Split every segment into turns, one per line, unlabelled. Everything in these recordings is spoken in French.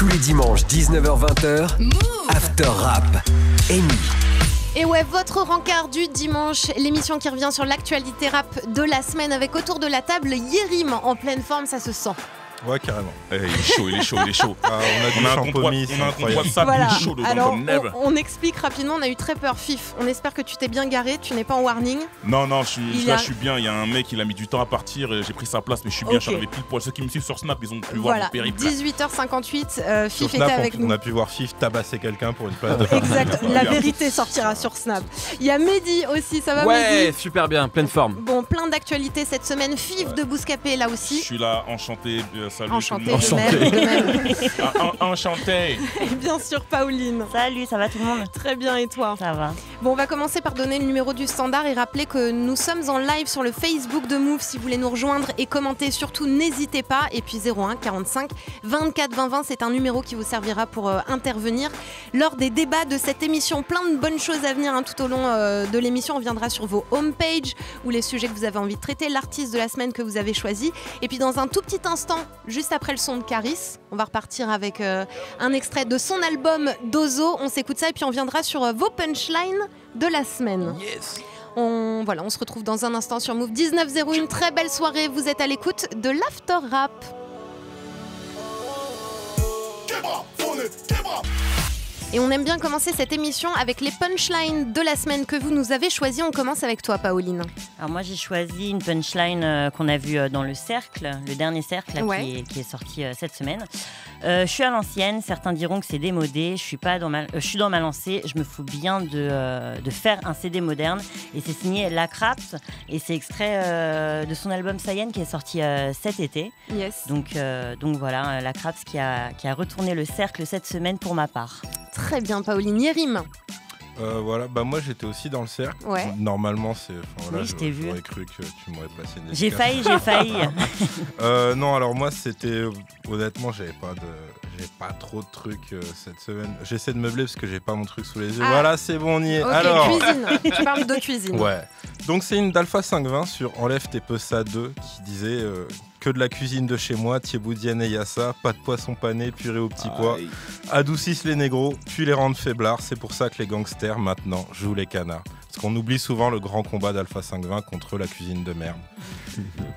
Tous les dimanches, 19h-20h, After Rap. Amy.
Et ouais, votre rencard du dimanche, l'émission qui revient sur l'actualité rap de la semaine avec autour de la table Yérim en pleine forme, ça se sent.
Ouais, carrément.
Eh, il est chaud, il est chaud, il est chaud.
Ah, on a du
On a un
c'est
on a un sable,
Voilà.
il est chaud dedans
Alors,
comme never.
on, on explique rapidement, on a eu très peur, Fif. On espère que tu t'es bien garé, tu n'es pas en warning.
Non, non, je suis,
Il
là,
a-
je suis bien. Il y a un mec, il a mis du temps à partir. J'ai pris sa place, mais je suis bien. Je suis arrivé pile poil. Ceux qui me suivent sur Snap, ils ont pu voir mon périple. là.
18h58, euh, Fif
Snap,
était
on-
avec
on,
nous.
a pu voir Fif tabasser quelqu'un pour une place de
Exact, la vérité sortira sur Snap. Il y a Mehdi aussi, ça va
Ouais,
Mehdi
super bien, pleine forme.
Bon, plein d'actualités cette semaine. Fif de Bouscapé là
Je
aussi.
suis là, enchanté. euh, salut
Enchanté même.
Ah, en- enchanté.
Et bien sûr, Pauline.
Salut, ça va tout le monde?
Très bien, et toi?
Ça va.
Bon, on va commencer par donner le numéro du standard et rappeler que nous sommes en live sur le Facebook de Move. Si vous voulez nous rejoindre et commenter, surtout n'hésitez pas. Et puis 01 45 24 20 20, c'est un numéro qui vous servira pour euh, intervenir lors des débats de cette émission. Plein de bonnes choses à venir hein, tout au long euh, de l'émission. On viendra sur vos homepages ou les sujets que vous avez envie de traiter, l'artiste de la semaine que vous avez choisi. Et puis dans un tout petit instant, juste après le son de Caris, on va repartir avec euh, un extrait de son album Dozo. On s'écoute ça et puis on viendra sur euh, vos punchlines de la semaine. On, voilà, on se retrouve dans un instant sur Move 1901. Très belle soirée. Vous êtes à l'écoute de l'After Rap. Et on aime bien commencer cette émission avec les punchlines de la semaine que vous nous avez choisies. On commence avec toi, Pauline.
Alors moi j'ai choisi une punchline euh, qu'on a vue euh, dans le cercle, le dernier cercle là,
Ouais.
qui, est, qui est sorti euh, cette semaine. Je suis à l'ancienne, certains diront que c'est démodé, je suis pas dans ma, je suis dans ma lancée, je me fous bien de, de faire un CD moderne et c'est signé La Craps et c'est extrait de son album Sayen qui est sorti cet été.
Yes.
Donc, donc voilà, La Craps qui a, qui a retourné le cercle cette semaine pour ma part.
Très bien, Pauline. Yérim.
Euh, voilà, bah moi j'étais aussi dans le cercle.
Ouais.
Normalement, c'est. Enfin, voilà,
Oui, je t'ai vu.
J'aurais cru que tu m'aurais placé une
J'ai failli, j'ai failli.
Euh, non, alors moi c'était. Honnêtement, j'avais pas de. J'ai pas trop de trucs euh, cette semaine. J'essaie de meubler parce que j'ai pas mon truc sous les yeux.
Ah.
Voilà, c'est bon, on y est. Alors.
cuisine. tu parles de cuisine.
Ouais. Donc c'est une d'Alpha 520 sur Enlève tes ça 2 qui disait euh, que de la cuisine de chez moi, Thieboudienne et Yassa, pas de poisson pané, purée au petit pois, adoucissent les négros, puis les rendent faiblards. C'est pour ça que les gangsters maintenant jouent les canards. Parce qu'on oublie souvent le grand combat d'Alpha 520 contre la cuisine de merde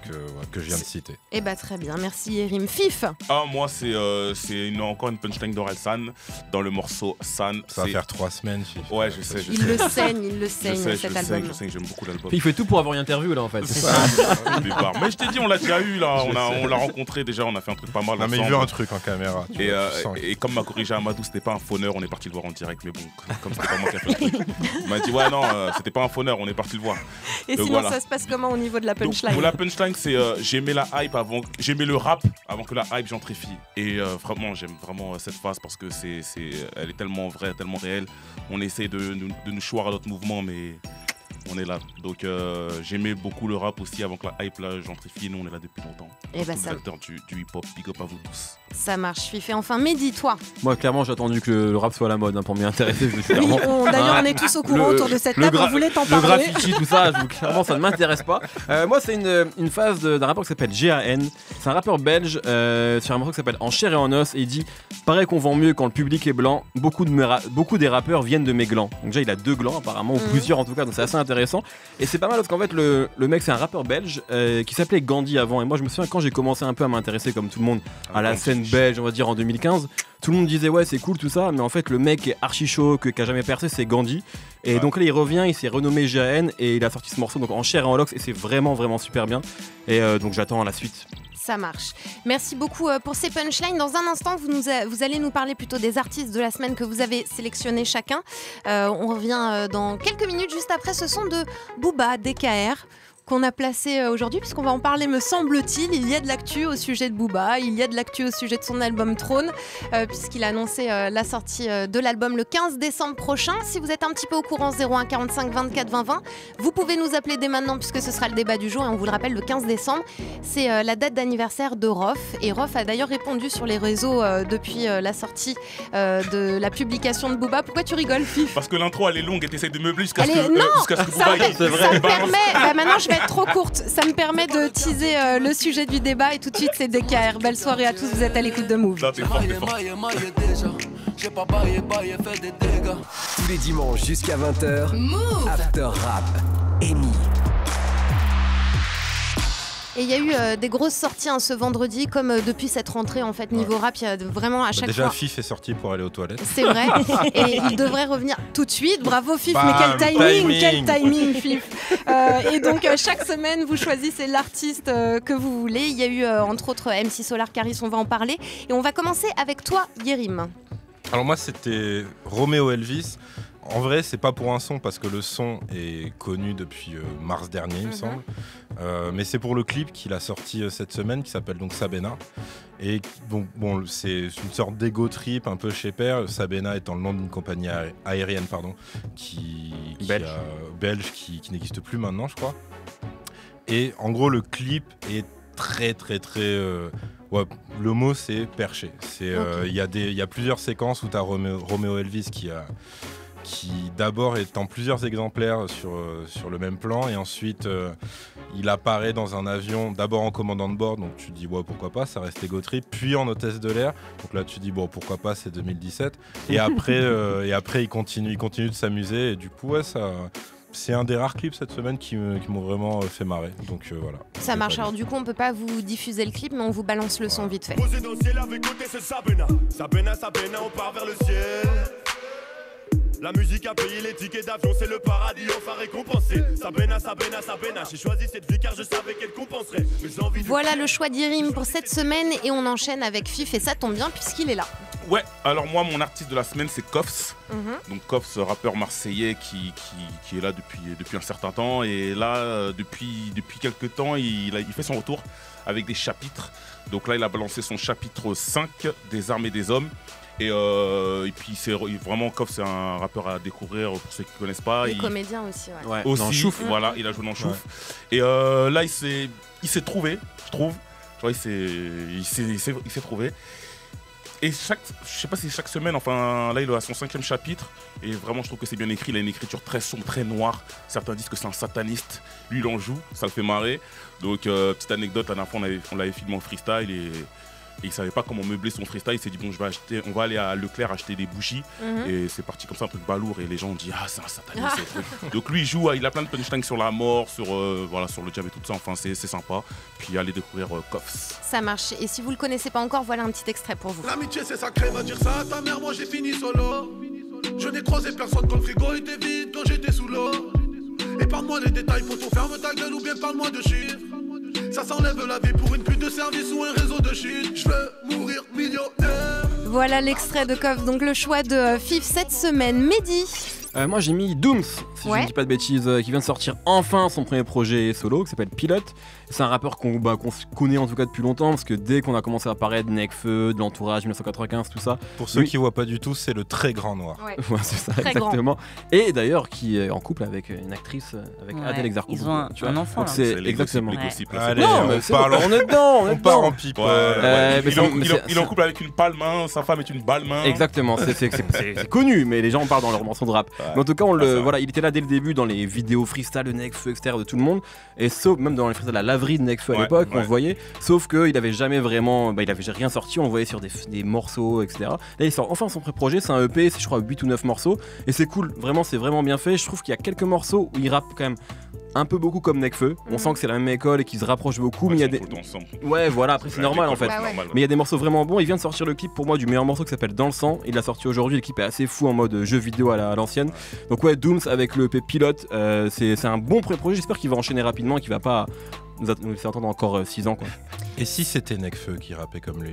que, ouais, que je viens de citer.
Eh bah très bien, merci Yérim. Fif.
Ah, moi, c'est euh, c'est une- encore une punchline d'Orelsan dans le morceau San.
Ça va faire trois semaines. Fifi.
Ouais, je sais, je
Il
sais.
le saigne, il le
Je
saigne
sais, je
cet
sais,
album.
je sais que j'aime beaucoup l'album.
Il fait tout pour avoir une interview là en fait.
Ça. Mais je t'ai dit, on l'a déjà eu là. On a- on l'a rencontré déjà, on a fait un truc pas mal.
Non mais il
ensemble.
veut un truc en caméra. tu
Et,
vois,
euh,
tu sens.
et comme m'a corrigé Amadou, c'était pas un fauneur, on est parti le voir en direct. Mais bon, comme- c'était pas moi qui a fait le truc, il m'a dit Ouais, non, euh, c'était pas un fauneur, on est parti le voir.
Et
Donc
sinon,
voilà.
ça se passe comment au niveau de la punchline?
La punchline, c'est euh, j'aimais la hype avant, j'aimais le rap avant que la hype gentrifie. Et euh, vraiment, j'aime vraiment euh, cette phase parce que c'est, c'est, elle est tellement vraie, tellement réelle. On essaie de, de, de nous choir à notre mouvement, mais on est là. Donc euh, j'aimais beaucoup le rap aussi avant que la hype là gentrifie. Nous, on est là depuis longtemps.
Eh bah
Tous les
ça,
acteurs du, du hip-hop, big up à vous tous.
ça marche, Fif. Et enfin, Mehdi, toi.
Moi clairement j'ai attendu que le rap soit à la mode hein, pour m'y intéresser. Je
Oui, on- d'ailleurs, on est tous au courant
le-
autour de cette
le
table. On voulait t'en
Le
parler.
graffiti, tout ça, je- clairement ça ne m'intéresse pas. Euh, moi c'est une, une phase de- d'un rappeur qui s'appelle GAN. C'est un rappeur belge euh, sur un morceau qui s'appelle En chair et en os et il dit Paraît qu'on vend mieux quand le public est blanc. Beaucoup, de beaucoup des rappeurs viennent de mes glands. Donc déjà il a deux glands apparemment, ou
Mhm.
plusieurs en tout cas, donc c'est assez intéressant. Et c'est pas mal parce qu'en fait le, le mec c'est un rappeur belge euh, qui s'appelait Gandhi avant. Et moi je me souviens quand j'ai commencé un peu à m'intéresser comme tout le monde à la scène belge, on va dire en 2015. Tout le monde disait ouais c'est cool tout ça, mais en fait le mec est archi chaud, que- qui a jamais percé, c'est Gandhi. Et
Ouais.
donc là il revient, il s'est renommé GAN et il a sorti ce morceau donc en chair et en lox et c'est vraiment vraiment super bien. Et euh, donc j'attends la suite.
Ça marche. Merci beaucoup euh, pour ces punchlines. Dans un instant, vous, nous a- vous allez nous parler plutôt des artistes de la semaine que vous avez sélectionnés chacun. Euh, on revient dans quelques minutes, juste après ce son de Booba, DKR qu'on a placé euh, aujourd'hui, puisqu'on va en parler, me semble-t-il. Il y a de l'actu au sujet de Booba, il y a de l'actu au sujet de son album Trône, euh, puisqu'il a annoncé euh, la sortie euh, de l'album le 15 décembre prochain. Si vous êtes un petit peu au courant, 01 45 24 20 20, vous pouvez nous appeler dès maintenant, puisque ce sera le débat du jour, et on vous le rappelle, le 15 décembre, c'est euh, la date d'anniversaire de Rof. Et Rof a d'ailleurs répondu sur les réseaux euh, depuis euh, la sortie euh, de la publication de Booba. Pourquoi tu rigoles, Fif?
Parce que l'intro elle est longue et t'essayes de meubler jusqu'à ce
est-
que,
non
jusqu'à ce que
ça,
Booba,
ça me permet. Bah, maintenant, je être trop courte. Ça me permet de teaser euh, le sujet du débat et tout de suite c'est DKR. Belle soirée à tous, vous êtes à l'écoute de Move.
Tous les dimanches jusqu'à 20h. After Rap. Amy.
Et il y a eu euh, des grosses sorties hein, ce vendredi, comme euh, depuis cette rentrée en fait niveau rap, il y a de- vraiment à
Bah,
chaque
déjà,
fois.
Fif est sorti pour aller aux toilettes.
C'est vrai. Et il devrait revenir tout de suite. Bravo Fif, mais quel timing,
timing.
quel timing Fif. Euh, et donc chaque semaine, vous choisissez l'artiste que vous voulez. Il y a eu entre autres MC Solar Caris, on va en parler. Et on va commencer avec toi, Yerim.
Alors moi c'était Roméo Elvis. En vrai c'est pas pour un son parce que le son est connu depuis euh, mars dernier il me
Mhm.
semble. Euh, mais c'est pour le clip qu'il a sorti euh, cette semaine qui s'appelle donc Sabena. Et bon c'est une sorte d'ego trip un peu chez Père. Sabena étant le nom d'une compagnie aé- aérienne pardon qui, qui
Belge.
a- belge qui, qui n'existe plus maintenant je crois. Et en gros le clip est très très très euh, Ouais, le mot c'est perché. C'est euh, il y a des il y a plusieurs séquences où tu as Roméo, Roméo Elvis qui a qui d'abord est en plusieurs exemplaires sur, euh, sur le même plan et ensuite euh, il apparaît dans un avion d'abord en commandant de bord donc tu dis ouais pourquoi pas ça reste ego trip puis en hôtesse de l'air donc là tu dis bon pourquoi pas c'est 2017 et après euh, et après il continue il continue de s'amuser et du coup ouais ça c'est un des rares clips cette semaine qui m'ont vraiment fait marrer donc euh, voilà
Ça marche. Alors du coup, on peut pas vous diffuser le clip, mais on vous balance le son vite fait.
Posé dans le ciel avec côté c'est Sabena. Sabena, Sabena, on part vers le ciel. La musique a payé les tickets d'avion, c'est le paradis, enfin récompensé. Sabena, Sabena, Sabena, j'ai choisi cette vie car je savais qu'elle compenserait mes envies de
Voilà le choix d'Irim pour cette semaine et on enchaîne avec Fif et ça tombe bien puisqu'il est là.
Ouais, alors moi, mon artiste de la semaine, c'est Koffs.
Mhm.
Donc Koffs, rappeur marseillais qui, qui, qui est là depuis, depuis un certain temps. Et là, euh, depuis, depuis quelques temps, il, a- il fait son retour avec des chapitres. Donc là, il a balancé son chapitre 5 des armes et des hommes. Et, euh, et puis, c'est vraiment, Koffs, c'est un rappeur à découvrir pour ceux qui ne connaissent pas. Il-
comédiens aussi, ouais.
Ouais,
aussi,
dans Chouf.
voilà, il a joué dans Chouf. Et euh, là, il s'est, il s'est trouvé, je trouve. Genre, il s'est, il s'est, il s'est- il s'est trouvé. Et chaque, je sais pas si chaque semaine, enfin là, il est à son cinquième chapitre. Et vraiment, je trouve que c'est bien écrit. Il a une écriture très sombre, très noire. Certains disent que c'est un sataniste. Lui, il en joue, ça le fait marrer. Donc, euh, petite anecdote, la dernière fois, on, avait- on l'avait filmé en freestyle et, et il savait pas comment meubler son freestyle. Il s'est dit, bon, je vais acheter, on va aller à Leclerc acheter des bougies.
Mhm.
Et c'est parti comme ça, un truc balourd. Et les gens ont dit, ah, c'est un sataniste.
Ah.
Donc lui, il joue, il a plein de punchlines sur la mort, sur, euh, voilà, sur le diable et tout ça. Enfin, c'est c'est sympa. Puis allez découvrir euh, Koffs.
Ça marche. Et si vous le connaissez pas encore, voilà un petit extrait pour vous.
L'amitié c'est sacré, va dire ça à ta mère, moi j'ai fini solo. Je n'ai croisé personne quand le frigo était vide, quand j'étais sous l'eau. Épargne-moi les détails, pour ton ferme ta gueule ou bien parle-moi de chiffres. Ça s'enlève la vie pour une pute de service ou un réseau de shit. Je veux mourir millionnaire.
Voilà l'extrait de Coff, donc le choix de euh, Fif cette semaine. Mehdi,
Euh, moi j'ai mis Dooms, si
Ouais.
je ne dis pas de bêtises, euh, qui vient de sortir enfin son premier projet solo qui s'appelle Pilote. C'est un rappeur qu'on bah, connaît en tout cas depuis longtemps parce que dès qu'on a commencé à apparaître, Necfeu, de l'entourage 1995, tout ça,
pour ceux
Oui.
qui voient pas du tout c'est le très grand noir
ouais.
Ouais, c'est ça,
Très
exactement. Et d'ailleurs, qui est en couple avec une actrice, euh, avec
Ouais,
Adèle Exarchopoulos.
ils ont un-
tu vois.
un enfant,
c'est exactement.
les gossips,
Allez.
Non,
on parle
est dedans, on est
on part en pipe.
Euh,
il, en- il en couple avec une palme, hein, sa femme est une balme. hein.
Exactement, c'est- connu, mais les gens en parlent dans leurs morceaux de rap. Mais en tout cas, on
Ah,
le, voilà, il était là dès le début dans les vidéos freestyle de Nekfeu, etc. de tout le monde. Et sauf, même dans les freestyles, la laverie de Nekfeu à
Ouais,
l'époque, on
ouais.
le voyait. Sauf qu'il avait jamais vraiment, bah, il avait rien sorti, on le voyait sur des, des morceaux, etc. Là, il sort enfin son pré-projet, c'est un EP, c'est je crois 8 ou 9 morceaux. Et c'est cool, vraiment, c'est vraiment bien fait. Je trouve qu'il y a quelques morceaux où il rappe quand même un peu beaucoup comme Nekfeu. On
Mhm.
sent que c'est la même école et qu'ils se rapprochent beaucoup,
Ouais,
mais il y a des.
le.
Ouais, voilà, après c'est normal en fait.
ouais.
Mais il y a des morceaux vraiment bons. Il vient de sortir le clip pour moi du meilleur morceau qui s'appelle Dans le sang. Il l'a sorti aujourd'hui. L'équipe est assez fou en mode jeu vidéo à la- à l'ancienne. Donc ouais, Dooms avec le EP pilote, euh, c'est c'est un bon pré-projet. J'espère qu'il va enchaîner rapidement et qu'il va pas nous, nous laisser attendre encore 6 ans quoi.
et si c'était Necfeu qui rappait comme lui?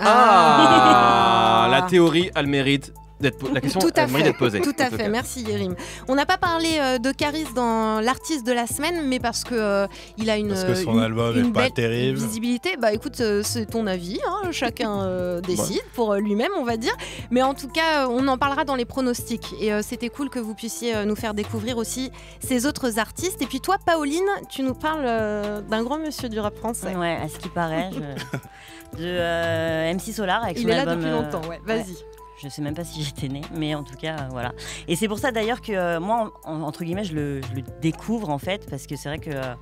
Ah, La théorie a le mérite la question
Tout à
d'être posée.
tout à fait.
cas.
Merci Yerim. On n'a pas parlé euh, de Caris dans l'artiste de la semaine, mais parce que euh, il a une,
parce que son
une-
album
une
est pas
belle
terrible
visibilité. Bah écoute, euh, c'est ton avis, hein, chacun euh, décide pour lui-même, on va dire. Mais en tout cas, euh, on en parlera dans les pronostics. Et euh, c'était cool que vous puissiez euh, nous faire découvrir aussi ces autres artistes. Et puis toi, Pauline, tu nous parles euh, d'un grand monsieur du rap français.
Ouais, à ce qui paraît, je- de euh, MC Solar avec
Il
son
est là
album,
depuis longtemps, ouais. Vas-y.
Je sais même pas si j'étais née, mais en tout cas, euh, voilà. Et c'est pour ça d'ailleurs que euh, moi, en- entre guillemets, je le, je le découvre en fait, parce que c'est vrai que euh,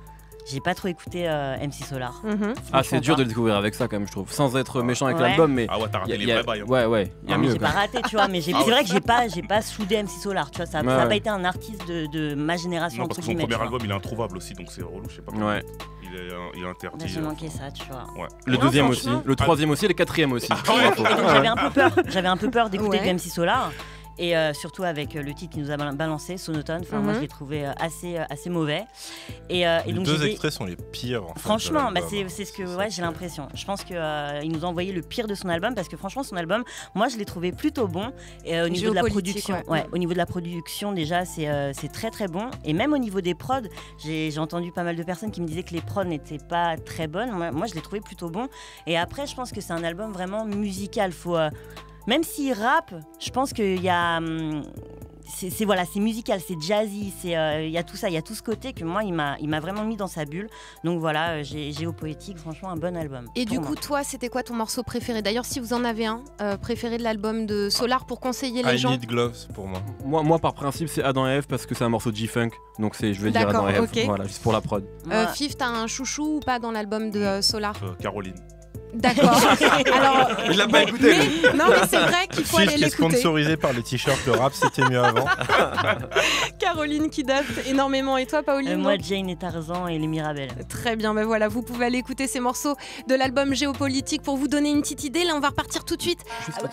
j'ai pas trop écouté euh, MC Solar.
Mhm.
Ah, c'est dur de le découvrir avec ça, quand même, je trouve. Sans être méchant avec
Ouais.
l'album, mais.
Ah ouais, t'as
y a-
raté les vrais bails. hein.
Ouais, ouais, y a
Non, mais
mieux.
j'ai pas raté, tu vois, mais
Ah
c'est vrai que j'ai pas, j'ai pas soudé MC Solar, tu vois, ça,
Ouais,
ça a pas été un artiste de, de ma génération
Non,
entre
parce que son premier album, il est introuvable aussi, donc c'est relou, je sais pas.
Ouais.
Il est, euh, il est
Bah,
interdit.
J'ai
euh,
manqué ça, tu vois.
Ouais.
Le deuxième aussi, le troisième aussi, et le quatrième aussi.
Donc j'avais un peu peur, j'avais un peu peur d'écouter MC Solar. Et euh, surtout avec euh, le titre qui nous a bal- balancé, Sonotone. Enfin, moi,
Mhm.
je l'ai trouvé euh, assez, euh, assez mauvais. Et, euh, et
Les
donc,
deux extraits sont les pires. en fait, de
Franchement, bah c'est c'est ce que ouais, j'ai l'impression. Je pense qu'il nous a envoyé le pire de son album parce que franchement, son album, moi, je l'ai trouvé plutôt bon. Et euh, au niveau de la production,
ouais.
ouais, au niveau de la production, déjà, c'est euh, c'est très très bon. Et même au niveau des prods, j'ai j'ai entendu pas mal de personnes qui me disaient que les prods n'étaient pas très bonnes. Moi, moi, je l'ai trouvé plutôt bon. Et après, je pense que c'est un album vraiment musical. Faut euh, même s'il rappe, je pense qu'il y a. hum, c'est voilà, c'est musical, c'est jazzy, c'est euh, il y a tout ça, il y a tout ce côté que moi il m'a il m'a vraiment mis dans sa bulle. Donc voilà, euh, j'ai Géopoétique, franchement un bon album.
Et du coup,
moi.
toi, c'était quoi ton morceau préféré? D'ailleurs, si vous en avez un euh, préféré de l'album de Solar pour conseiller les
I
gens.
Need Gloves pour moi.
Moi, moi, par principe, c'est Adam et Eve parce que c'est un morceau de G-Funk. Donc, c'est, je vais dire Adam et Eve.
ok.
Voilà, juste pour la prod.
Euh, Fif, t'as un chouchou ou pas dans l'album de euh, Solar?
Euh, Caroline.
D'accord. Alors,
Il l'a pas écouté,
mais, non, mais c'est vrai qu'il faut
Fif
aller
qui est
l'écouter.
sponsorisé par les t-shirts, le rap c'était mieux avant.
Caroline qui date énormément. Et toi, Pauline
euh, moi Jane et Tarzan et les Mirabelles.
Très bien, ben voilà, vous pouvez aller écouter ces morceaux de l'album Géopolitique pour vous donner une petite idée. Là, on va repartir tout de suite.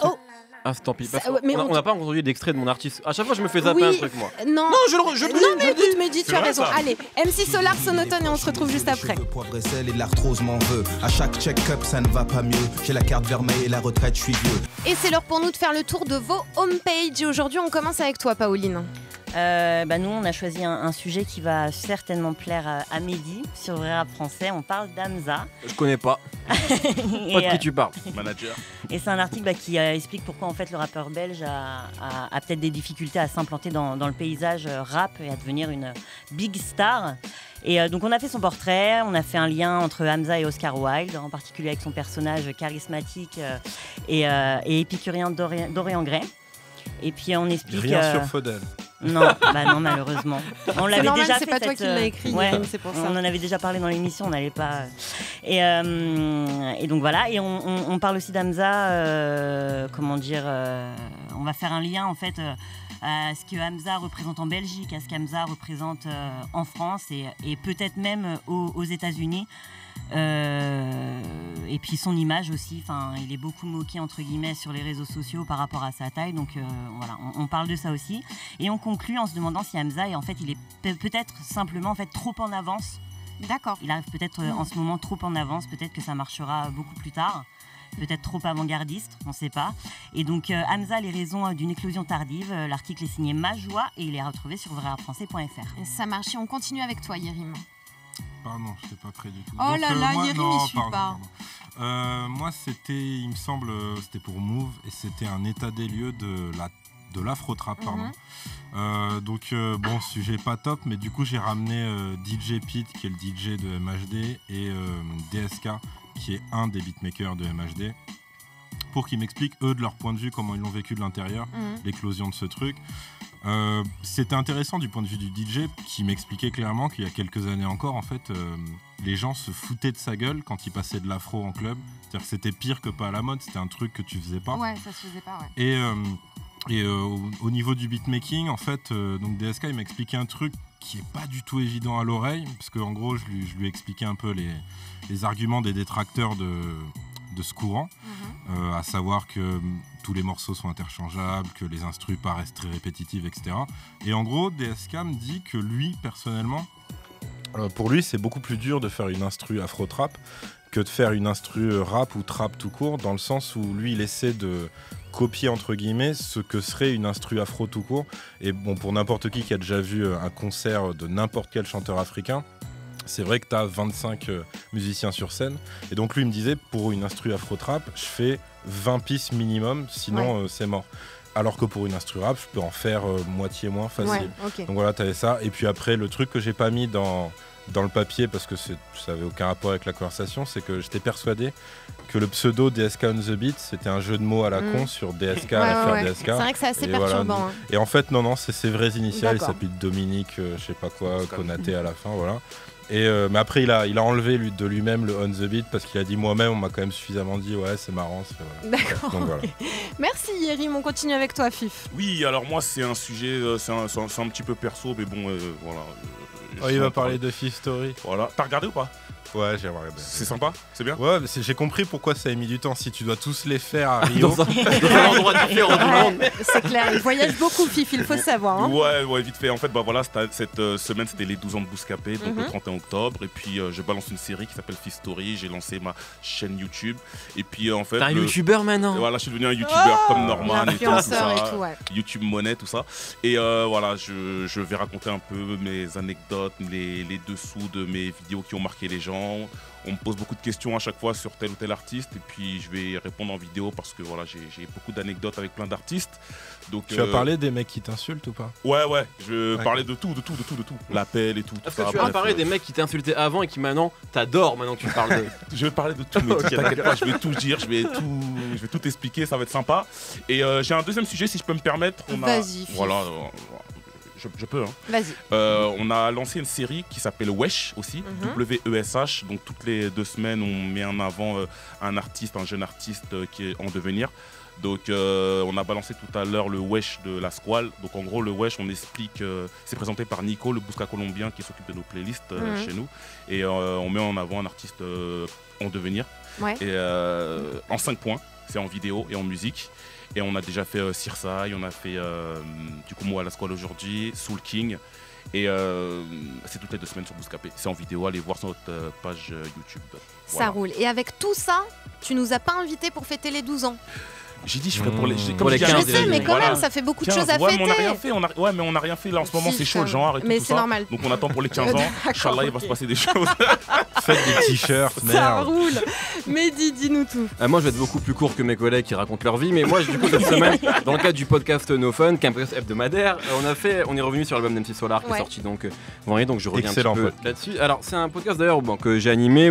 Oh,
Ah, c'est tant pis.
Ça-
parce
ouais, mais on-
n'a pas entendu d'extrait de mon artiste. À chaque fois, je me fais zapper
Oui.
un truc, moi.
non.
Non, je le, je le dis,
non,
je
mais
le dis.
écoute, Mehdi, tu as raison.
ça.
Allez, MC Solar, Sonotone et on se retrouve juste après.
Cheveux, poivre et sel et l'arthrose m'en veut. À chaque check-up, ça ne va pas mieux. J'ai la carte vermeille et la retraite, je suis vieux.
Et c'est l'heure pour nous de faire le tour de vos homepages. Et aujourd'hui, on commence avec toi, Pauline.
Euh, bah nous on a choisi un, un sujet qui va certainement plaire à, à Mehdi sur Vrai Rap Français. On parle d'Amza.
Je connais pas. Pas de
euh,
qui tu parles.
Manager.
et c'est un article bah, qui euh, explique pourquoi en fait le rappeur belge a, a- a peut-être des difficultés à s'implanter dans, dans le paysage euh, rap et à devenir une big star. Et euh, donc on a fait son portrait, on a fait un lien entre Hamza et Oscar Wilde, en particulier avec son personnage charismatique euh, et, euh, et épicurien d'Orient Dorian Gray. Et puis on explique.
Rien
euh,
sur Faudel.
Non, bah non malheureusement. On l'avait déjà
c'est pas toi
cette,
qui l'as
euh,
écrit,
ouais,
Yann, c'est pour ça.
on en avait déjà parlé dans l'émission, on n'allait pas. Et, euh, et donc voilà, et on, on- on parle aussi d'Hamza, euh, comment dire, euh, on va faire un lien en fait euh, à ce que Hamza représente en Belgique, à ce qu'Hamza représente euh, en France et, et peut-être même aux, aux États-Unis. Euh, et puis son image aussi, enfin, il est beaucoup moqué entre guillemets sur les réseaux sociaux par rapport à sa taille, donc euh, voilà, on, on parle de ça aussi. Et on conclut en se demandant si Hamza est en fait, il est peut- peut-être simplement en fait trop en avance
D'accord.
il arrive peut-être euh, en ce moment trop en avance, peut-être que ça marchera beaucoup plus tard, peut-être trop avant-gardiste, on ne sait pas. Et donc euh, Hamza, les raisons euh, d'une éclosion tardive, euh, l'article est signé Majoie et il est retrouvé sur vrairapfrançais.fr.
Ça marche. Et on continue avec toi, Yérim.
Pardon, je pas prêt du tout.
Oh là là,
moi, non, pardon,
pas.
pardon. Euh, moi, c'était, il me semble, euh, c'était pour Move et c'était un état des lieux de la de l'afro-trap, pardon.
Mhm.
Euh, donc, euh, bon, sujet pas top, mais du coup, j'ai ramené euh, DJ Pete, qui est le DJ de MHD, et euh, DSK, qui est un des beatmakers de MHD, pour qu'ils m'expliquent, eux, de leur point de vue, comment ils l'ont vécu de l'intérieur
Mhm.
l'éclosion de ce truc. Euh, C'était intéressant du point de vue du DJ qui m'expliquait clairement qu'il y a quelques années encore, en fait, euh, les gens se foutaient de sa gueule quand il passait de l'afro en club. C'est-à-dire que c'était pire que pas à la mode, c'était un truc que tu faisais pas.
Ouais, ça se faisait pas, ouais.
Et, euh, et au, au niveau du beatmaking, en fait, donc DSK, il m'a expliqué un truc qui est pas du tout évident à l'oreille, parce qu'en gros, je lui, je lui ai expliqué un peu les, les arguments des détracteurs de, de ce courant,
Mhm.
euh, à savoir que hum, tous les morceaux sont interchangeables, que les instrus paraissent très répétitives, etc. Et en gros, DSK me dit que lui, personnellement, euh, pour lui, c'est beaucoup plus dur de faire une instru afro-trap que de faire une instru euh, rap ou trap tout court, dans le sens où lui, il essaie de copier, entre guillemets, ce que serait une instru afro tout court. Et bon, pour n'importe qui qui a déjà vu un concert de n'importe quel chanteur africain, c'est vrai que tu as 25 euh, musiciens sur scène. Et donc lui il me disait, pour une instru afro-trap, je fais 20 pistes minimum, sinon euh, c'est mort. Alors que pour une instru rap, je peux en faire euh, moitié moins facile.
Ouais.
Donc voilà, t'avais ça. Et puis après, le truc que j'ai pas mis dans, dans le papier, parce que ça avait aucun rapport avec la conversation, c'est que j'étais persuadé que le pseudo DSK on the beat, c'était un jeu de mots à la
Mm.
con sur DSK,
Ouais, ouais,
FR
ouais.
DSK.
C'est vrai que c'est assez
Et voilà.
perturbant. hein.
Et en fait, non, non, c'est ses vraies initiales. Il s'appelle Dominique, euh, je sais pas quoi. Konaté à la fin, voilà. Et, euh, mais après, il a, il a enlevé lui, de lui-même le on the beat parce qu'il a dit moi-même, on m'a quand même suffisamment dit ouais, c'est marrant. c'est- voilà.
D'accord.
Donc voilà.
Merci Yérim, on continue avec toi, Fif.
Oui, alors moi, c'est un sujet, euh, c'est un, c'est un- c'est un petit peu perso, mais bon, euh, voilà. euh,
Oh, il va parler de Fifth Story.
Voilà. T'as regardé ou pas?
Ouais, j'ai regardé.
C'est sympa C'est bien
Ouais, mais c'est- j'ai compris pourquoi ça a mis du temps. Si tu dois tous les faire à Rio.
Dans un, dans un endroit différent du monde.
Ouais, c'est clair, il voyage beaucoup, Fif, il faut savoir. hein.
Ouais, ouais, vite fait. En fait, bah voilà, cette, cette, euh, semaine, c'était les 12 ans de Bouscapé, donc le
Mhm.
31 octobre. Et puis, euh, je balance une série qui s'appelle Fist Story. J'ai lancé ma chaîne YouTube. Et puis, euh, en fait.
T'es un
le-
youtubeur maintenant.
Voilà, je suis devenu un youtubeur comme Norman et tout, tout
Influenceur
ça.
et tout, ouais.
YouTube Monnaie, tout ça. Et euh, voilà, je, je vais raconter un peu mes anecdotes, les, les dessous de mes vidéos qui ont marqué les gens. On me pose beaucoup de questions à chaque fois sur tel ou tel artiste. Et puis je vais répondre en vidéo parce que voilà, j'ai beaucoup d'anecdotes avec plein d'artistes. Donc,
Tu as
euh,
parlé des mecs qui t'insultent ou pas?
Ouais, ouais, je
Ouais.
parlais de tout, de tout, de tout, de tout. L'appel et tout.
Est-ce
ça,
que tu as parlé
euh,
des mecs qui t'insultaient avant et qui maintenant t'adorent maintenant que tu parles de.
Je vais parler de tout, mais
Ok,
t'inquiète pas, je vais tout dire, je vais tout, je vais tout expliquer, ça va être sympa. Et euh, j'ai un deuxième sujet, si je peux me permettre. On a-
Vas-y.
Voilà, euh, je, je peux. Hein.
Vas-y.
Euh, on a lancé une série qui s'appelle Wesh aussi,
Mhm.
W-E-S-H. Donc toutes les deux semaines, on met en avant euh, un artiste, un jeune artiste euh, qui est en devenir. Donc on a balancé tout à l'heure le Wesh de la Squale. Donc en gros le Wesh, on explique, c'est présenté par Nico, le Bousca colombien qui s'occupe de nos playlists
Mhm.
chez nous. Et on met en avant un artiste en devenir.
Ouais.
Et en 5 points, c'est en vidéo et en musique. Et on a déjà fait euh, on a fait euh, du coup moi à la Squale aujourd'hui, Soul King. Et euh, c'est toutes les deux semaines sur Bouscapé. C'est en vidéo, allez voir sur notre euh, page YouTube.
Ça roule. Et avec tout ça, tu nous as pas invités pour fêter les 12 ans?
J'ai dit je ferai pour les.
Mmh.
comme
Pour les
j'ai dit,
Je
15,
sais,
a
mais quand
voilà.
même, ça fait beaucoup de
15,
choses à
ouais,
fêter.
mais on n'a rien fait. On a, ouais, mais on n'a rien fait là en ce moment.
Si,
C'est chaud
ça-
le genre et
Mais c'est
ça.
normal.
Donc on attend pour les 15 ans. Inch'Allah, il va se passer des choses.
Faites des t-shirts,
Ça
merde.
roule. Mehdi, dis-nous tout.
Euh, moi, je vais être beaucoup plus court que mes collègues qui racontent leur vie, mais moi, du coup, cette semaine, dans le cadre du podcast No Fun, qui est un podcast hebdomadaire, euh, on a fait, on est revenu sur l'album d'MC Solar qui
Ouais.
est sorti donc euh, vendredi, donc je reviens
Excellent
un petit peu là-dessus. Alors, c'est un podcast d'ailleurs bon, que j'ai animé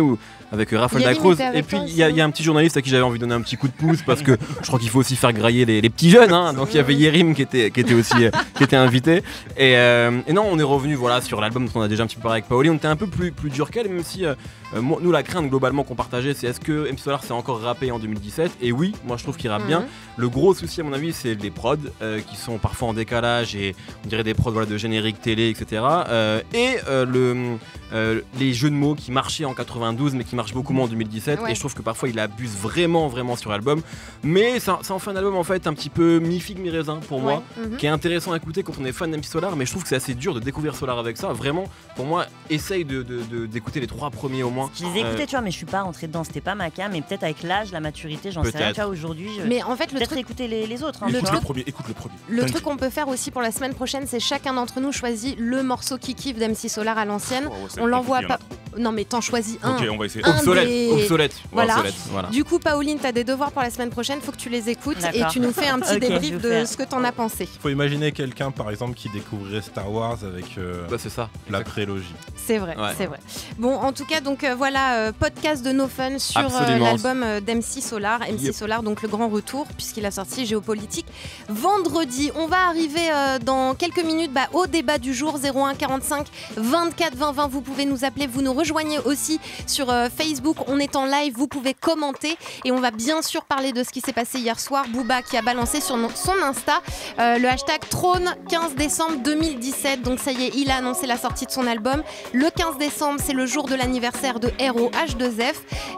avec Raphaël
avec
et puis a- il y a un petit journaliste à qui j'avais envie de donner un petit coup de pouce parce que je crois qu'il faut aussi faire grailler les, les petits jeunes, hein. donc il y avait Yérim qui était, qui était aussi euh, qui était invité. Et, euh, et non, on est revenu voilà sur l'album dont on a déjà un petit peu parlé avec Paoli. On était un peu plus plus dur qu'elle, même si euh, moi, nous la crainte globalement qu'on partageait, c'est est-ce que MC Solar s'est encore rappé en 2017 Et oui, moi je trouve qu'il rappe bien.
Mhm.
Le gros souci à mon avis, c'est les prods euh, qui sont parfois en décalage et on dirait des prods voilà, de générique télé, etc. Euh, et euh, le, euh, les jeux de mots qui marchaient en 92 mais qui marchent beaucoup moins en 2017.
Ouais.
Et je trouve que parfois il abuse vraiment, vraiment sur l'album. Mais ça, ça en fait un album en fait un petit peu mi-figue, mi-raisin pour moi.
Mhm.
qui est intéressant à écouter quand on est fan d'MC Solar, mais je trouve que c'est assez dur de découvrir Solar avec ça. Vraiment, pour moi, essaye de- de- de- d'écouter les trois premiers au moins.
Je les ai écoutés,
Euh,
tu vois, mais je suis pas rentrée dedans. C'était pas ma cam, mais peut-être avec l'âge, la maturité, j'en sais rien. Tu vois, aujourd'hui, je...
Mais en fait, le
peut-être
truc,
écouter les, les autres. hein,
Le
écoute le premier, écoute le premier.
le truc qu'on peut faire aussi pour la semaine prochaine, c'est chacun d'entre nous choisit le morceau qui kiffe d'MC Solar à l'ancienne.
Ouais, c'est
On l'envoie pas. Non, mais t'en choisis
il
un.
Ok, on va essayer.
Un
Obsolète,
des-
obsolète,
Voilà.
obsolète, voilà.
Du coup, Pauline, t'as des devoirs pour la semaine prochaine, faut que tu les écoutes et tu nous fais un petit débrief de ce que t'en as pensé.
Faut imaginer quelqu'un, par exemple, qui découvrirait Star Wars avec euh,
Bah, c'est ça.
la prélogie.
C'est vrai,
Ouais.
c'est vrai. Bon, en tout cas, donc euh, voilà, euh, podcast de No Fun sur euh, l'album euh, d'MC Solar. MC
Yep.
Solar, donc le grand retour, puisqu'il a sorti Géopolitique vendredi. On va arriver euh, dans quelques minutes bah, au débat du jour 01 45 24 20 20. Vous pouvez nous appeler, vous nous rejoignez aussi sur euh, Facebook. On est en live, vous pouvez commenter et on va bien sûr parler de ce qui s'est passé hier soir. Booba qui a balancé sur son Insta euh, le hashtag Trône 15 décembre 2017. Donc ça y est, il a annoncé la sortie de son album. Le 15 décembre, c'est le jour de l'anniversaire de Hero H2F.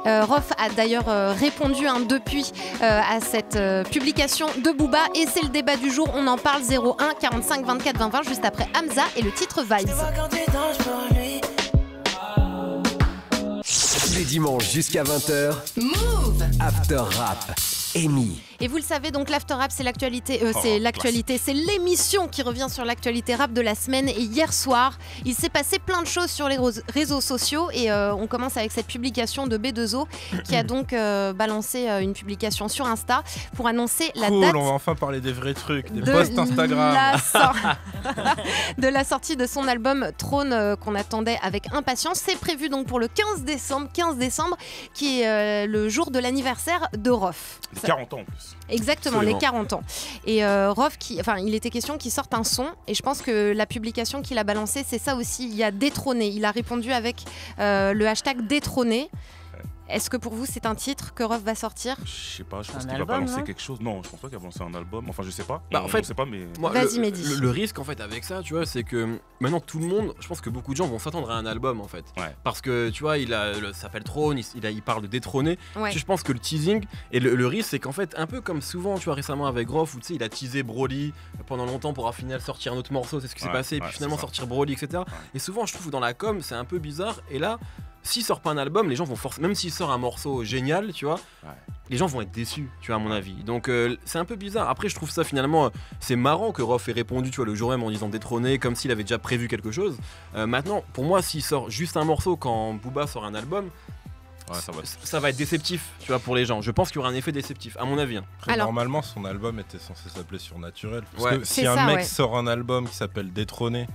Euh, Rof a d'ailleurs euh, répondu hein, depuis à cette publication de Booba et c'est le débat du jour. On en parle 01 45 24 20 20 juste après Hamza et le titre Vibes.
Tous les dimanches jusqu'à 20h. Move After Rap. Amy.
Et vous le savez, donc l'After Rap, c'est l'actualité, euh,
Oh,
c'est l'actualité, c'est l'émission qui revient sur l'actualité rap de la semaine. Et hier soir, il s'est passé plein de choses sur les réseaux sociaux. Et euh, on commence avec cette publication de B2O qui a donc euh, balancé euh, une publication sur Insta pour annoncer la
cool,
date
on va enfin parler des vrais trucs, des
de
posts Instagram.
la, sor- de la sortie de son album Trône euh, qu'on attendait avec impatience. C'est prévu donc pour le 15 décembre, 15 décembre, qui est euh, le jour de l'anniversaire de Rof.
Les 40 ans en plus. plus.
Exactement,
Absolument.
les 40 ans. Et euh, Rof, qui, enfin, il était question qu'il sorte un son, et je pense que la publication qu'il a balancée, c'est ça aussi. Il y a détrôné. Il a répondu avec euh, le hashtag détrôné. Est-ce que pour vous, c'est un titre que Rof va sortir
Je sais pas, je pense qu'il va balancer quelque chose. Non, je pense pas qu'il va balancer un album. Enfin, je sais pas.
Bah, en fait,
on sait pas, mais.
Moi,
Vas-y,
le,
Mehdi.
le- le risque en fait avec ça, tu vois, c'est que maintenant tout le monde, je pense que beaucoup de gens vont s'attendre à un album en fait.
Ouais.
Parce que tu vois, il a, le- ça s'appelle Trône, il, il a- il parle de détrôner.
Ouais.
Sais, Je pense que le teasing et le, le risque, c'est qu'en fait, un peu comme souvent, tu vois, récemment avec Groff, où tu sais, il a teasé Broly pendant longtemps pour final sortir un autre morceau, c'est ce qui s'est
Ouais,
passé, et
ouais,
puis finalement sortir Broly, etc. Et souvent, je trouve que dans la com, c'est un peu bizarre. Et là, s'il sort pas un album, les gens vont forcément, même s'il sort un morceau génial, tu vois,
Ouais.
les gens vont être déçus, tu vois, à mon avis. Donc euh, c'est un peu bizarre. Après, je trouve ça finalement, euh, c'est marrant que Roth ait répondu, tu vois, le jour même en disant détrôné, comme s'il avait déjà prévu quelque chose. Euh, maintenant, pour moi, s'il sort juste un morceau quand Booba sort un album,
Ouais, ça va.
c- ça va être déceptif, tu vois, pour les gens. Je pense qu'il y aura un effet déceptif, à mon avis. hein.
Après,
Alors-
normalement, son album était censé s'appeler Surnaturel. Parce
Ouais.
que si un mec
ouais.
sort un album qui s'appelle Détrôné,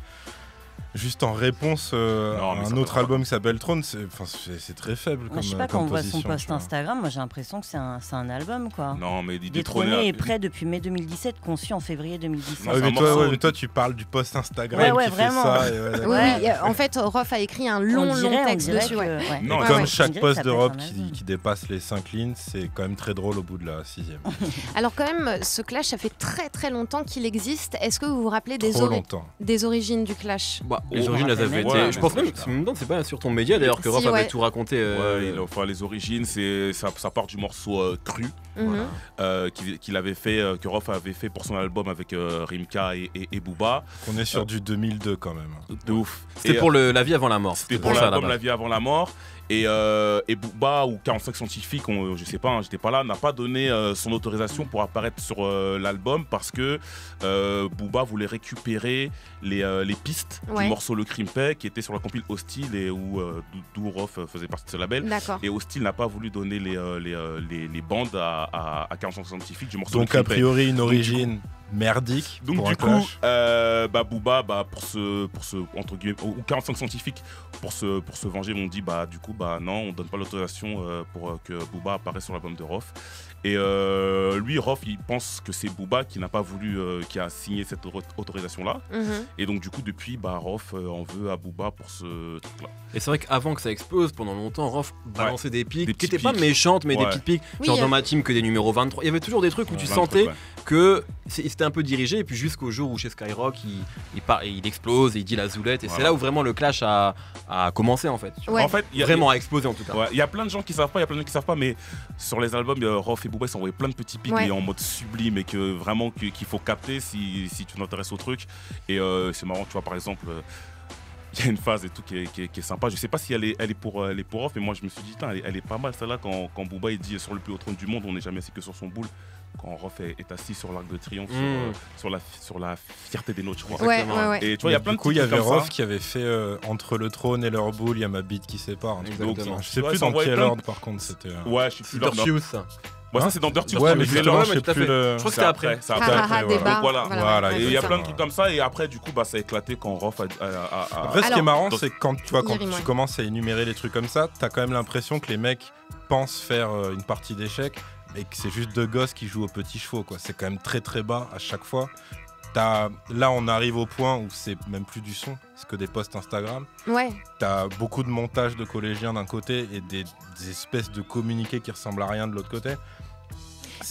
juste en réponse euh,
Non,
à
ça
un autre album qui s'appelle Trône, c'est très faible
Moi,
comme,
je sais
euh,
pas, quand on voit son post. Instagram, moi j'ai l'impression que c'est un, album quoi.
Non, mais il
Détrôné est prêt depuis mai 2017, conçu en février 2017.
Non,
Ah mais, toi,
morceau,
ouais, mais
tu-
toi, tu parles du post Instagram
Ouais, ouais,
qui
vraiment.
fait ça. et ouais,
Oui, euh, en fait, Rof a écrit un
On
long,
dirait-
long
on
texte dessus.
que-
ouais.
ouais.
Non,
comme chaque post de
un
qui, dépasse les 5 lignes, c'est quand même très drôle au bout de la sixième.
Alors quand même, ce clash, ça fait très très longtemps qu'il existe. Est-ce que vous vous rappelez des origines du clash?
Bah, les origines, elles avaient été.
Ouais,
je pense même,
c'est-
c'est même temps, c'est pas sur ton média d'ailleurs que
Si,
Roth
ouais.
avait tout raconté. euh,
Ouais, il enfin, les origines, c'est ça, ça part du morceau euh, Cru
Mhm.
euh, qu'il avait fait, euh, que Rof avait fait pour son album avec euh, Rimka et, et, et Booba.
On est sur
Euh,
du 2002 quand même.
De ouf.
C'était pour le, la vie avant la mort.
C'était pour
ça, à la
l'album. La vie avant la mort. Et, euh, et Booba ou 45 scientifiques, on- je sais pas, hein, j'étais pas là, n'a pas donné euh, son autorisation pour apparaître sur euh, l'album parce que euh, Booba voulait récupérer les, euh, les pistes
Ouais.
du morceau Le Crimpet qui était sur la compile Hostile et où euh, Rof faisait partie de ce label. Et Hostile n'a pas voulu donner les, euh, les, euh, les, les bandes à, à, à 45 scientifiques du morceau
Donc a priori une origine merdique
Donc du coup, euh, bah, Booba, bah, pour ce, pour ce, entre guillemets, ou 45 scientifiques, pour se, pour se venger, m'ont dit, bah, du coup, bah, non, on donne pas l'autorisation euh, pour euh, que Booba apparaisse sur l'album de Rof. Et euh, lui, Rof, il pense que c'est Booba qui n'a pas voulu, euh, qui a signé cette auto- autorisation-là.
Mhm.
Et donc, du coup, depuis, bah, Rof euh, en veut à Booba pour ce truc-là.
Et c'est vrai qu'avant que ça explose, pendant longtemps, Roth balançait des pics
Des
qui n'étaient pas méchantes, mais des petites pics.
Oui,
genre dans ma team que des numéros 23. Il y avait toujours des trucs où tu sentais
ouais.
Que c'était un peu dirigé, et puis jusqu'au jour où chez Skyrock, il, il, part, et il explose et il dit la zoulette, et c'est là où vraiment le clash a, a commencé en fait.
Ouais.
En fait, il y a-
Vraiment a explosé en tout cas.
Ouais, Il y a plein de gens qui savent pas, il y a plein de gens qui savent pas, mais sur les albums, euh, Rof et Booba ils s'envoyaient plein de petits pics,
Ouais.
mais en mode sublime et que vraiment qu'il faut capter si, si tu t'intéresses au truc. Et euh, c'est marrant, tu vois, par exemple, euh, il y a une phase et tout qui est, qui est- qui est sympa. Je sais pas si elle est, elle est pour, euh, elle est pour Rof, mais moi je me suis dit, elle, est, elle est pas mal celle-là quand, quand Booba il dit sur le plus haut trône du monde, on n'est jamais assis que sur son boule. Quand Rof est, est assis sur l'arc de triomphe, sur,
Mm.
euh, sur, la, sur la fierté des nôtres, je crois.
Ouais,
Exactement.
ouais, ouais.
Et tu vois, il y a plein
du
de
coup, il y avait Rof qui avait fait euh, entre le trône et leur boule, il y a ma bite qui sépare. ça. Je sais
Ouais,
plus dans quel ordre par contre c'était. euh.
Ouais, je suis plus.
Dirty Youth, ça.
Hein
c'est dans Dirty
Ouais, mais je sais
tout à
plus le.
Je crois que
C'est
c'était après.
Donc voilà.
Voilà,
Et il y a plein de trucs comme ça, et après, du coup, bah, ça a éclaté quand Rof a. a- a- a-
Après, ce qui est marrant,
Donc-
c'est que quand tu vois quand
ouais.
tu commences à énumérer les trucs comme ça, t'as quand même l'impression que les mecs pensent faire une partie d'échecs, mais que c'est juste deux gosses qui jouent aux petits chevaux. quoi. C'est quand même très très bas à chaque fois. T'as- Là, on arrive au point où c'est même plus du son, c'est que des posts Instagram.
Ouais.
T'as beaucoup de montages de collégiens d'un côté et des, des espèces de communiqués qui ressemblent à rien de l'autre côté.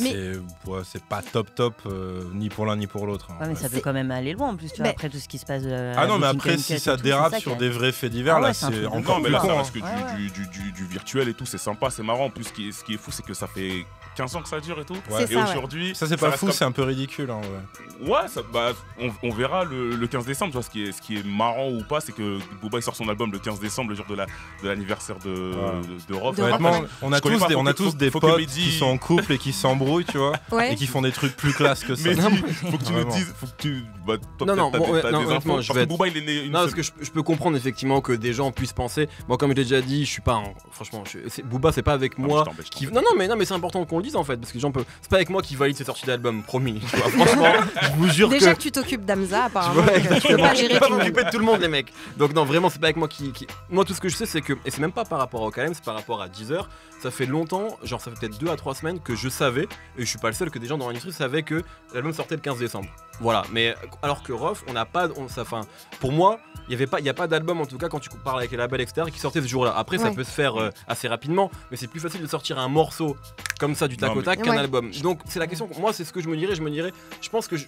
Mais-
C'est ouais, c'est pas top top euh, ni pour l'un ni pour l'autre. hein.
Ouais, mais ça peut quand même aller loin en plus, tu vois,
Mais-
après tout ce qui se passe. euh,
Ah non, mais après, si ça
et tout,
dérape
ça
sur des vrais faits divers,
Ah ouais,
là,
c'est un
c'est
truc de
encore
Non, mais là, ça
hein.
reste que du, du, du, du- du virtuel et tout, c'est sympa, c'est marrant. En plus, ce qui est, ce qui est fou, c'est que ça fait 15 ans que ça dure et tout.
Ouais.
Et aujourd'hui.
Ça, c'est pas fou,
comme-
c'est un peu ridicule. hein, ouais.
Ouais, ça- bah, on, on verra le, le 15 décembre. Tu vois, ce, qui est, ce qui est marrant ou pas, c'est que Booba il sort son album le 15 décembre, le jour de la- de l'anniversaire de,
Ouais.
de.
De
Honnêtement,
Rof,
on a tous des, on a tous des potes
Mehdi-
qui sont en couple et qui s'embrouillent, tu vois,
Ouais.
et qui font des trucs plus classes que ça.
Mais
Non,
dis, faut que tu nous dises, faut que tu. Bah, toi,
Non, non, bon,
des-
non, honnêtement, je vais être-
Booba il est né une
Non, parce que je, je peux comprendre effectivement que des gens puissent penser. Moi, comme je l'ai déjà dit, je suis pas. en- Franchement, Booba, c'est pas avec
Ah,
moi. Non, non, mais non, mais c'est important qu'on le en fait, parce que les gens peuvent. C'est pas avec moi qui valide ses sorties d'album, promis. Tu vois, franchement, je vous jure
Déjà
que.
que tu t'occupes d'Amza,
Tu
apparemment.
vois,
tu peux pas gérer
peux m'occuper de tout le monde, les mecs. Donc, non, vraiment, c'est pas avec moi qui, qui- Moi, tout ce que je sais, c'est que. Et c'est même pas par rapport au Calem, c'est par rapport à Deezer. Ça fait longtemps, genre, ça fait peut-être deux à trois semaines que je savais et je suis pas le seul que des gens dans l'industrie savaient que l'album sortait le 15 décembre. Voilà, mais alors que Rof, on n'a pas, on, ça, fin, pour moi, il y avait pas, il y a pas d'album en tout cas quand tu parles avec les labels etc qui sortait ce jour-là. Après, ça peut se faire euh, assez rapidement, mais c'est plus facile de sortir un morceau comme ça du tac au tac qu'un
Ouais.
album. Donc c'est la question. Moi, c'est ce que je me dirais. Je me dirais, je pense que je,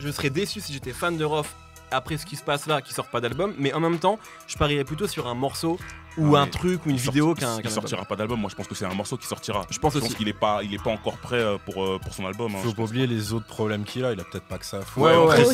je serais déçu si j'étais fan de Rof après ce qui se passe là, qui sort pas d'album, mais en même temps, je parierais plutôt sur un morceau ou
Ah,
un truc ou une
Il
vidéo qu'un.
Il sortira pas d'album. Moi, je pense que c'est un morceau qui sortira.
Je pense aussi.
qu'il est pas, il est pas encore prêt euh, pour, euh, pour son album. hein.
Faut pas oublier les autres problèmes qu'il a. Il a peut-être pas que ça.
Ouais, ouais,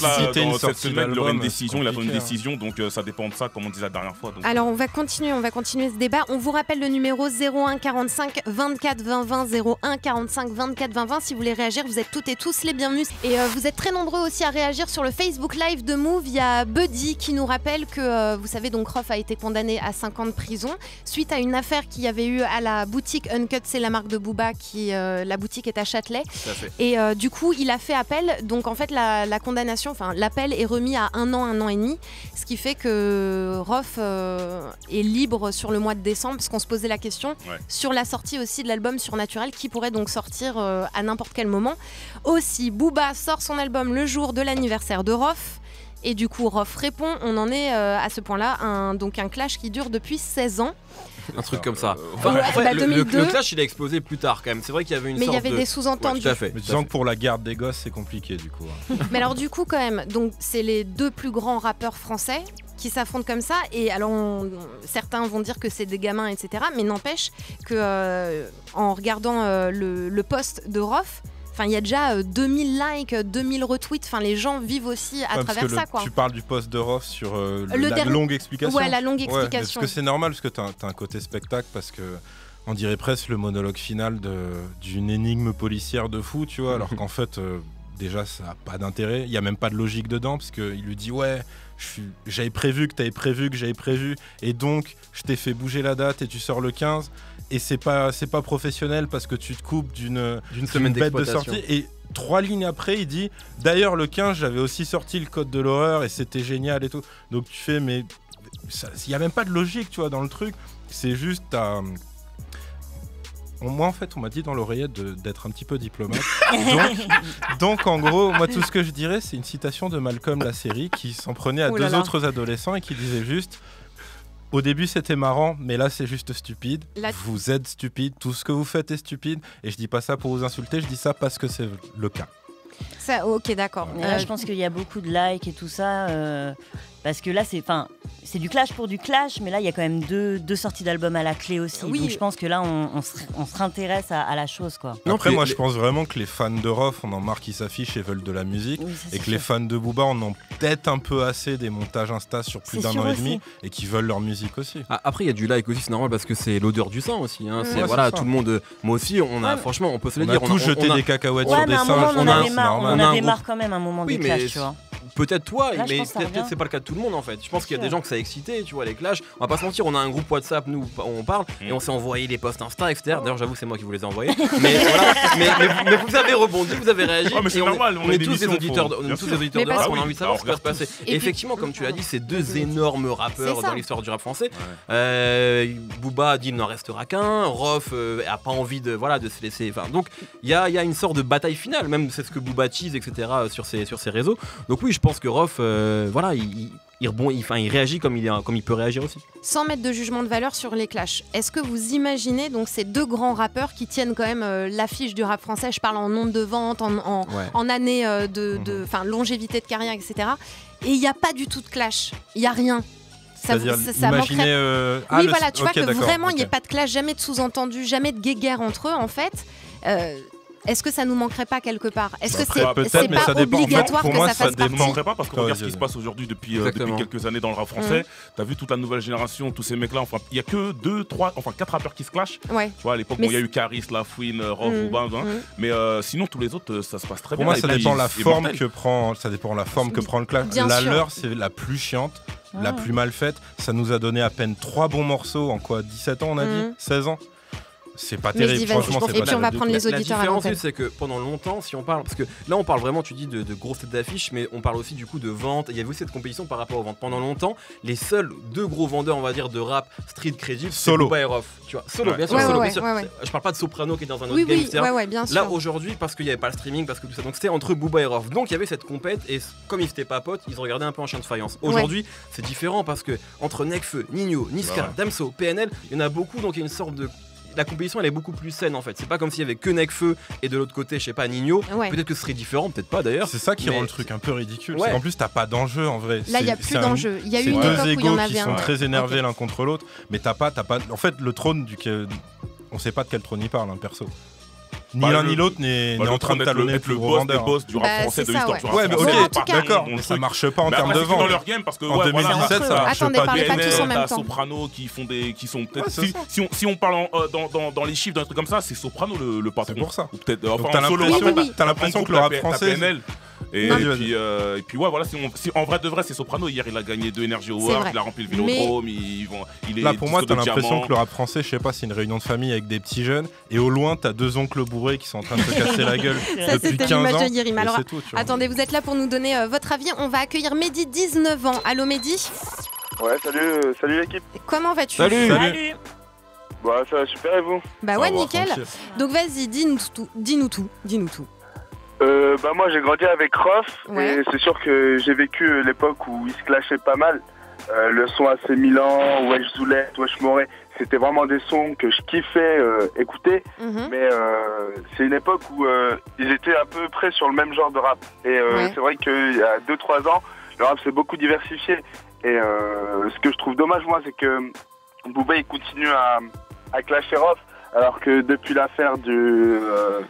cette semaine, il aurait une décision, il attend une
hein.
décision, donc euh, ça dépend de ça, comme on disait la dernière fois. donc.
Alors on va continuer, on va continuer ce débat. On vous rappelle le numéro 01 45 24 20 20 01 45 24 20 20 si vous voulez réagir. Vous êtes toutes et tous les bienvenus et euh, vous êtes très nombreux aussi à réagir sur le Facebook Live de Move. Il y a Buddy qui nous rappelle que euh, vous savez donc Rof a été condamné à 5 ans de prison suite à une affaire qu'il y avait eu à la boutique Uncut, c'est la marque de Booba qui euh, la boutique est à Châtelet.
Tout à fait.
Et euh, du coup, il a fait appel. Donc en fait, la, la condamnation, enfin l'appel est remis à un an, un an et demi, ce qui fait que Rof euh, est libre sur le mois de décembre, parce qu'on se posait la question
Ouais.
sur la sortie aussi de l'album Surnaturel, qui pourrait donc sortir à n'importe quel moment. Aussi, Booba sort son album le jour de l'anniversaire de Rof. Et du coup, Rof répond. On en est euh, à ce point-là, un, donc un clash qui dure depuis 16 ans.
Un truc comme ça.
Euh,
Enfin,
ouais,
après,
bah,
le, le-
2002.
le clash, il a explosé plus tard quand même. C'est vrai qu'il y avait une
Mais il
sorte
y avait
de...
des
Ouais,
sous-entendus.
tout à fait.
Mais
tout à
disons que pour la garde des gosses, c'est compliqué du coup. hein.
Mais alors du coup quand même, donc c'est les deux plus grands rappeurs français qui s'affrontent comme ça et alors on- certains vont dire que c'est des gamins etc. Mais n'empêche que euh, en regardant euh, le, le post de Rof, enfin il y a déjà euh, 2000 likes, 2000 retweets, enfin les gens vivent aussi à
Ouais, parce
travers
que
ça
le-
quoi.
Tu parles du post de Ross sur euh, le- la
dernier-
longue explication.
Ouais la longue
Ouais, mais parce que c'est normal, parce que t'as as un côté spectacle, parce que on dirait presque le monologue final d'une énigme policière de fou, tu vois, alors qu'en fait, euh, déjà, ça n'a pas d'intérêt. Il n'y a même pas de logique dedans, parce qu'il lui dit Ouais, j'avais prévu que t'avais prévu que j'avais prévu, et donc je t'ai fait bouger la date et tu sors le 15. Et c'est pas, c'est pas professionnel parce que tu te coupes d'une
D'une semaine
bête de sortie. Et trois lignes après, il dit D'ailleurs, le 15, j'avais aussi sorti le code de l'horreur et c'était génial et tout. Donc tu fais, mais il n'y a même pas de logique, tu vois, dans le truc. C'est juste. t'as- On- Moi, en fait, on m'a dit dans l'oreillette d'être un petit peu diplomate. donc, donc, en gros, moi, tout ce que je dirais, c'est une citation de Malcolm, la série, qui s'en prenait à
là
deux
là.
autres adolescents et qui disait juste Au début, c'était marrant, mais là, c'est juste stupide. Vous êtes stupide, tout ce que vous faites est stupide. Et je dis pas ça pour vous insulter, je dis ça parce que c'est le cas.
Ça, ok d'accord. Euh,
je pense qu'il y a beaucoup de likes et tout ça. euh, parce que là, c'est enfin, c'est du clash pour du clash, mais là, il y a quand même deux, deux sorties d'albums à la clé aussi.
Oui.
Donc je pense que là, on, on se, on se réintéresse à, à la chose. Quoi.
Non,
Après, moi,
les-
je pense vraiment que les fans de Rof, on en marre qu'ils s'affichent et veulent de la musique.
Oui, ça,
Et que les fans de Booba en ont peut-être un peu assez des montages Insta sur plus
C'est
d'un an et
aussi.
demi et qui veulent leur musique aussi.
Ah, Après, il y a du like aussi, c'est normal parce que c'est l'odeur du sang aussi. hein.
Mm.
C'est
Ouais,
voilà, tout le monde. Moi aussi, on a,
Ouais.
franchement, on peut se le
On
dire.
a tous jeté
on a-
des cacahuètes
Ouais,
sur des singes.
on en
on a-
avait marre, on
on
en quand même à un moment
Oui,
des
mais
clashs, tu vois.
Peut-être toi,
Là,
mais peut-être c'est pas le cas de tout le monde en fait. Je pense qu'il y a des gens que ça a excité, tu vois, les clashs. On va pas se mentir, on a un groupe WhatsApp, nous, où on parle, et on s'est envoyé les posts Insta, etc. D'ailleurs, j'avoue, c'est moi qui vous les ai envoyés. mais, voilà, mais, mais- mais vous avez rebondi, vous avez réagi.
Ouais, mais c'est normal, on
est tous des auditeurs, on est tous des auditeurs de rap, on a envie de savoir ce qui va se passer. Effectivement, comme tu l'as dit, c'est deux énormes rappeurs dans l'histoire du rap français. Euh, Booba a dit il n'en restera qu'un. Rof euh, a pas envie de voilà de se laisser. Enfin, donc il y a, il y a une sorte de bataille finale. Même c'est ce que Booba tease, etc. sur ses sur ses réseaux. Donc oui, je pense que Rof, euh, voilà, il, il, il rebond, il, enfin, il réagit comme il comme il peut réagir aussi.
Sans mettre de jugement de valeur sur les clashs, est-ce que vous imaginez donc ces deux grands rappeurs qui tiennent quand même euh, l'affiche du rap français Je parle en nombre de ventes, en, en,
Ouais.
en années euh, de, de- enfin, longévité de carrière, etc. Et il n'y a pas du tout de clash. Il n'y a rien. Ça, ça, ça
imaginez.
manquerait-
euh, ah,
oui,
le-
voilà, tu vois que vraiment il n'y ait pas de clash, jamais de sous-entendu, jamais de guéguerre entre eux, en fait. Euh, est-ce que ça nous manquerait pas quelque part Est-ce que c'est
mais
pas
ça dépend. En fait,
obligatoire
pour
que
moi,
ça
ça
fasse partie
manquerait pas parce que regarde ce qui se passe aujourd'hui depuis, euh, depuis quelques années dans le rap français. T'as vu toute la nouvelle génération, tous ces mecs-là. Enfin, il y a que deux, trois, enfin quatre rappeurs qui se clashent.
Ouais.
Tu vois, à l'époque, bon, il y a eu Caris, Lafouine, euh, Rof,
Mm,
Booba, hein.
mm.
Mais euh, sinon, tous les autres, ça se passe très
Pour
bien.
moi,
Et
ça dépend la forme que prend. Ça dépend la forme que prend le clash. La leur, c'est la plus chiante, la
Ouais.
plus mal faite. Ça nous a donné à peine trois bons morceaux en quoi 17 ans, on a
Mhm.
dit 16 ans. C'est pas terrible, franchement, c'est
Et puis on va prendre les.
La
auditeurs à
différence,
l'antenne.
c'est que pendant longtemps, si on parle, parce que là, on parle vraiment, tu dis, de, de grosses têtes d'affiche, mais on parle aussi du coup de vente. Il y avait aussi cette compétition par rapport aux ventes. Pendant longtemps, les seuls deux gros vendeurs, on va dire, de rap street crédible,
Solo.
Booba et Rof. Tu vois, solo, bien sûr,
Ouais,
solo,
ouais,
bien sûr.
ouais, ouais.
Je parle pas de Soprano qui est dans un autre
Oui,
game,
oui,
etc.
ouais, ouais, bien sûr.
Là aujourd'hui, parce qu'il n'y avait pas le streaming, parce que tout ça, donc c'était entre Booba et Rof. Donc il y avait cette compète et comme ils étaient pas potes, ils se regardaient un peu en chien de faïence. Aujourd'hui, c'est différent parce que entre Nekfeu, Nino, Niska,
Bah ouais.
Damso, PNL, il y en a beaucoup, donc il y a une sorte de la compétition elle est beaucoup plus saine en fait. C'est pas comme s'il y avait que Nekfeu et de l'autre côté, je sais pas, Nino.
Ouais.
Peut-être que ce serait différent, peut-être pas d'ailleurs.
C'est ça qui rend le truc un peu ridicule.
Ouais.
Qu'en plus, t'as pas d'enjeu en vrai.
Là, il n'y a plus d'enjeu. Il y a eu une
deux
époque où il y
égos
en
qui
avait
sont
un.
très énervés l'un contre l'autre, mais t'as pas, t'as pas. En fait, le trône du, on sait pas de quel trône il parle, hein, perso. Ni
Bah,
l'un ni l'autre n'est
Bah,
en train de talonner le
être le boss des boss du rap
Bah,
français de l'histoire
ouais.
Ouais, mais ok, d'accord, ça marche pas en
Mais
termes de
c'est dans
vente.
leur game parce que
En
ouais, voilà,
2017,
entre
ça
eux.
marche pas.
temps.
Soprano qui font des qui sont peut-être si, on, si on parle euh, dans, dans, dans les chiffres d'un truc comme ça c'est Soprano le, patron
C'est pour ça.
ou peut-être euh,
Donc
enfin
t'as l'impression- que le rap français-.
Et, puis, euh, et puis ouais voilà si- en vrai de vrai c'est Soprano hier il a gagné deux Energy
C'est
Awards il a rempli le
Mais-
Vélodrome il, vont- il est
Là, pour moi, t'as l'impression que le rap français, je sais pas, c'est une réunion de famille avec des petits jeunes, et au loin, t'as deux oncles bourrés qui sont en train de se casser la gueule
Ça,
depuis
c'était
15
l'image
ans.
de Alors,
c'est tout.
Attendez, vous êtes là pour nous donner euh, votre avis. On va accueillir Mehdi, 19 ans. Allô Mehdi
Ouais, salut, euh, salut l'équipe.
Comment vas-tu
Salut.
Salut.
Bah, ça va super et vous?
Bah ouais, nickel. Donc vas-y, dis-nous tout. Dis-nous tout. Dis-nous tout.
Euh, Bah, moi j'ai grandi avec Rof
Ouais.
et c'est sûr que j'ai vécu l'époque où ils se clashaient pas mal. Euh, le son AC Milan, Wesh Zoulette, Wesh Moret, c'était vraiment des sons que je kiffais euh, écouter.
Mhm.
Mais euh, c'est une époque où euh, ils étaient à peu près sur le même genre de rap. Et euh,
Ouais.
c'est vrai qu'il y a 2-3 ans, le rap s'est beaucoup diversifié. Et euh, ce que je trouve dommage, moi, c'est que Booba, il continue à, à clasher Rof, alors que depuis l'affaire du, euh,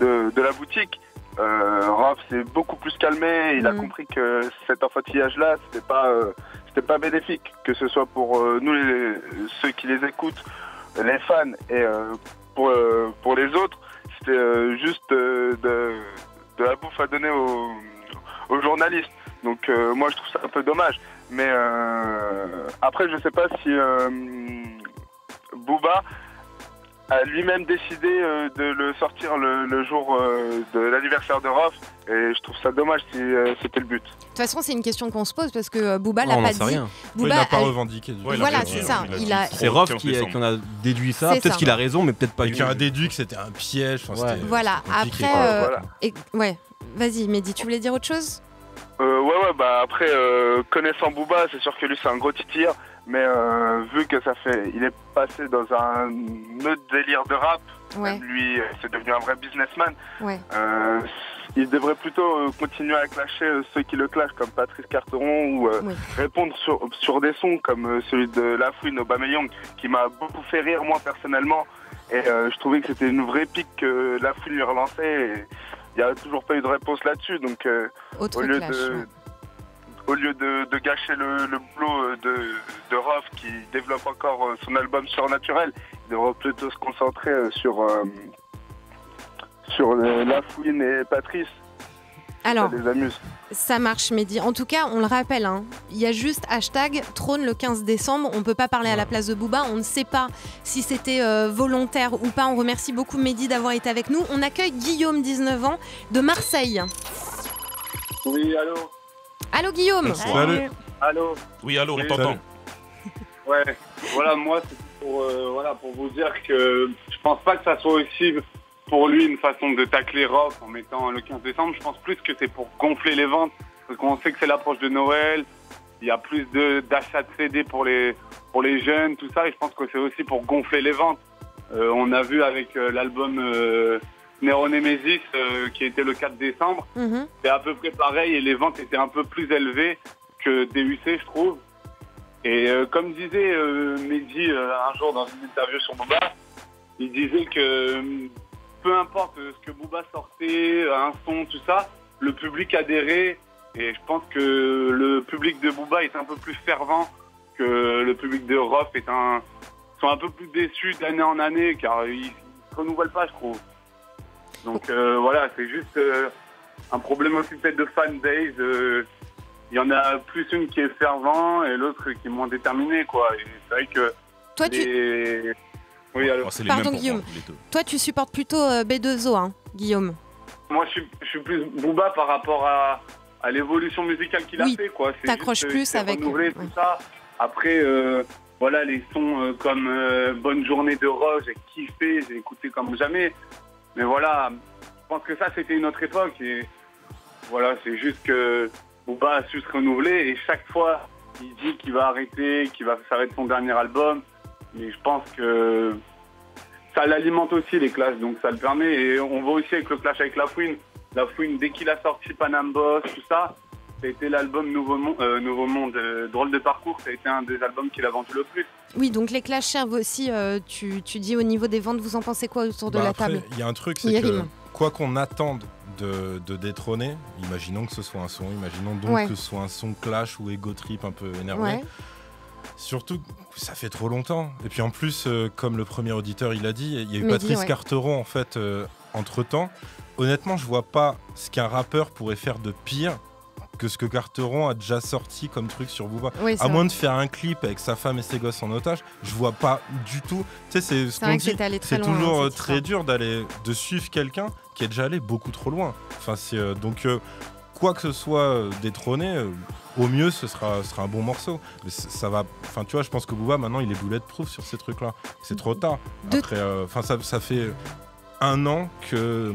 de, de la boutique, euh, Rof s'est beaucoup plus calmé. Il a
Mhm.
compris que cet enfantillage-là, c'était pas, euh, c'était pas bénéfique, que ce soit pour euh, nous, les- ceux qui les écoutent, les fans, et euh, pour, euh, pour les autres, c'était euh, juste euh, de, de la bouffe à donner aux, aux journalistes. Donc euh, moi je trouve ça un peu dommage. Mais euh, après je sais pas si euh, Booba a lui-même décidé euh, de le sortir le, le jour euh, de l'anniversaire de Rof. Et je trouve ça dommage si euh, c'était le but.
De toute façon, c'est une question qu'on se pose parce que Booba l'a pas dit.
rien.
Ouais, il
Booba
n'a pas
a-
revendiqué. du.
Ouais,
Voilà, c'est ça.
il a
C'est Rof
15
qui, en a déduit ça. Peut-être qu'il a raison, mais peut-être pas.
Et qui a déduit que c'était un piège. enfin,
Ouais.
c'était-
Voilà. Après,
quoi.
Voilà.
et- ouais. Vas-y, Mehdi, tu voulais dire autre chose?
Euh, ouais, ouais, bah après, euh, connaissant Booba, c'est sûr que lui c'est un gros titir, mais euh, vu que ça fait. Il est passé dans un autre délire de rap,
Ouais,
même lui, euh, c'est devenu un vrai businessman,
ouais.
euh, il devrait plutôt euh, continuer à clasher euh, ceux qui le clashent, comme Patrice Carteron, ou euh,
Oui.
répondre sur, sur des sons comme celui de La Fouine Aubameyang, qui m'a beaucoup fait rire, moi, personnellement, et euh, je trouvais que c'était une vraie pique que La Fouine lui relançait, et il n'y a toujours pas eu de réponse là-dessus, donc. euh, au lieu
clash.
de
ouais.
Au lieu de, de gâcher le, le boulot euh, de, de Rof qui développe encore euh, son album Surnaturel, il devrait plutôt se concentrer euh, sur euh, sur La Fouine et Patrice.
Alors,
Ça les amuse.
ça marche, Mehdi. En tout cas, on le rappelle, hein, il y a juste hashtag trône le 15 décembre. On peut pas parler à la place de Booba. On ne sait pas si c'était euh, volontaire ou pas. On remercie beaucoup Mehdi d'avoir été avec nous. On accueille Guillaume, 19 ans, de Marseille.
Oui, allô?
Allô, Guillaume
Salut.
Allô
oui allô on t'entend
Ouais, voilà, moi, c'est pour, euh, voilà, pour vous dire que je pense pas que ça soit aussi pour lui une façon de tacler Rof en mettant le 15 décembre. Je pense plus que c'est pour gonfler les ventes. Parce qu'on sait que c'est l'approche de Noël. Il y a plus de- d'achats de, CD pour les, pour les jeunes, tout ça. Et je pense que c'est aussi pour gonfler les ventes. Euh, on a vu avec euh, l'album Nero Nemesis, euh, qui était le 4 décembre.
Mhm.
C'est à peu près pareil et les ventes étaient un peu plus élevées que DUC, je trouve. Et euh, comme disait euh, Mehdi un jour dans une interview sur Booba, il disait que peu importe ce que Booba sortait, un son, tout ça, le public adhérait. Et je pense que le public de Booba est un peu plus fervent que le public de Rof est un sont un peu plus déçus d'année en année car ils ne se renouvellent pas, je trouve. Donc euh, voilà, c'est juste euh, un problème aussi peut-être de fanbase. euh, Il y en a plus une qui est fervent et l'autre qui est moins déterminée, quoi. Et c'est vrai que
Toi, tu,
les... Oui, alors.
Oh,
Pardon, Guillaume.
moi.
Toi, tu supportes plutôt euh, B2O, hein, Guillaume.
Moi, je suis, je suis plus Booba par rapport à, à l'évolution musicale qu'il a fait. quoi.
T'accroches plus avec-
renouvelé,
ouais.
tout ça. Après, euh, voilà, les sons euh, comme euh, Bonne journée de Roche, j'ai kiffé, j'ai écouté comme jamais. Mais voilà, je pense que ça, c'était une autre époque. Et voilà, c'est juste que Booba a su se renouveler. Et chaque fois, il dit qu'il va arrêter, qu'il va s'arrêter son dernier album. Mais je pense que ça l'alimente aussi les clashs, donc ça le permet. Et on voit aussi avec le clash avec La Fouine. La Fouine, dès qu'il a sorti Panam Boss, tout ça, ça a été l'album Nouveau, Mon- euh, Nouveau Monde, euh, Drôle de Parcours, ça a été un des albums qu'il a vendu le plus.
Oui, donc les Clash servent aussi, euh, tu, tu dis au niveau des ventes, vous en pensez quoi autour de
Bah
la
après,
table
Il y a un truc, c'est que quoi qu'on attende de, de détrôner, imaginons que ce soit un son, imaginons donc
Ouais.
que ce soit un son clash ou ego trip un peu énervé.
Ouais.
Surtout, ça fait trop longtemps. Et puis en plus, euh, comme le premier auditeur il a dit, il y a eu
Mehdi,
Patrice
ouais.
Carteron en fait entre temps. Honnêtement, je vois pas ce qu'un rappeur pourrait faire de pire que ce que Carteron a déjà sorti comme truc sur Booba.
Oui,
à
vrai.
moins de faire un clip avec sa femme et ses gosses en otage, je vois pas du tout. Tu sais, c'est ce qu'on dit.
loin,
toujours euh, très dur d'aller de suivre quelqu'un qui est déjà allé beaucoup trop loin. Enfin, c'est euh, donc euh, quoi que ce soit détrôné, au mieux ce sera, un bon morceau. Mais ça va. Enfin, tu vois, je pense que Booba maintenant il est bulletproof sur ces trucs-là. C'est trop tard.
De-
Après, euh, enfin, ça, ça fait un an que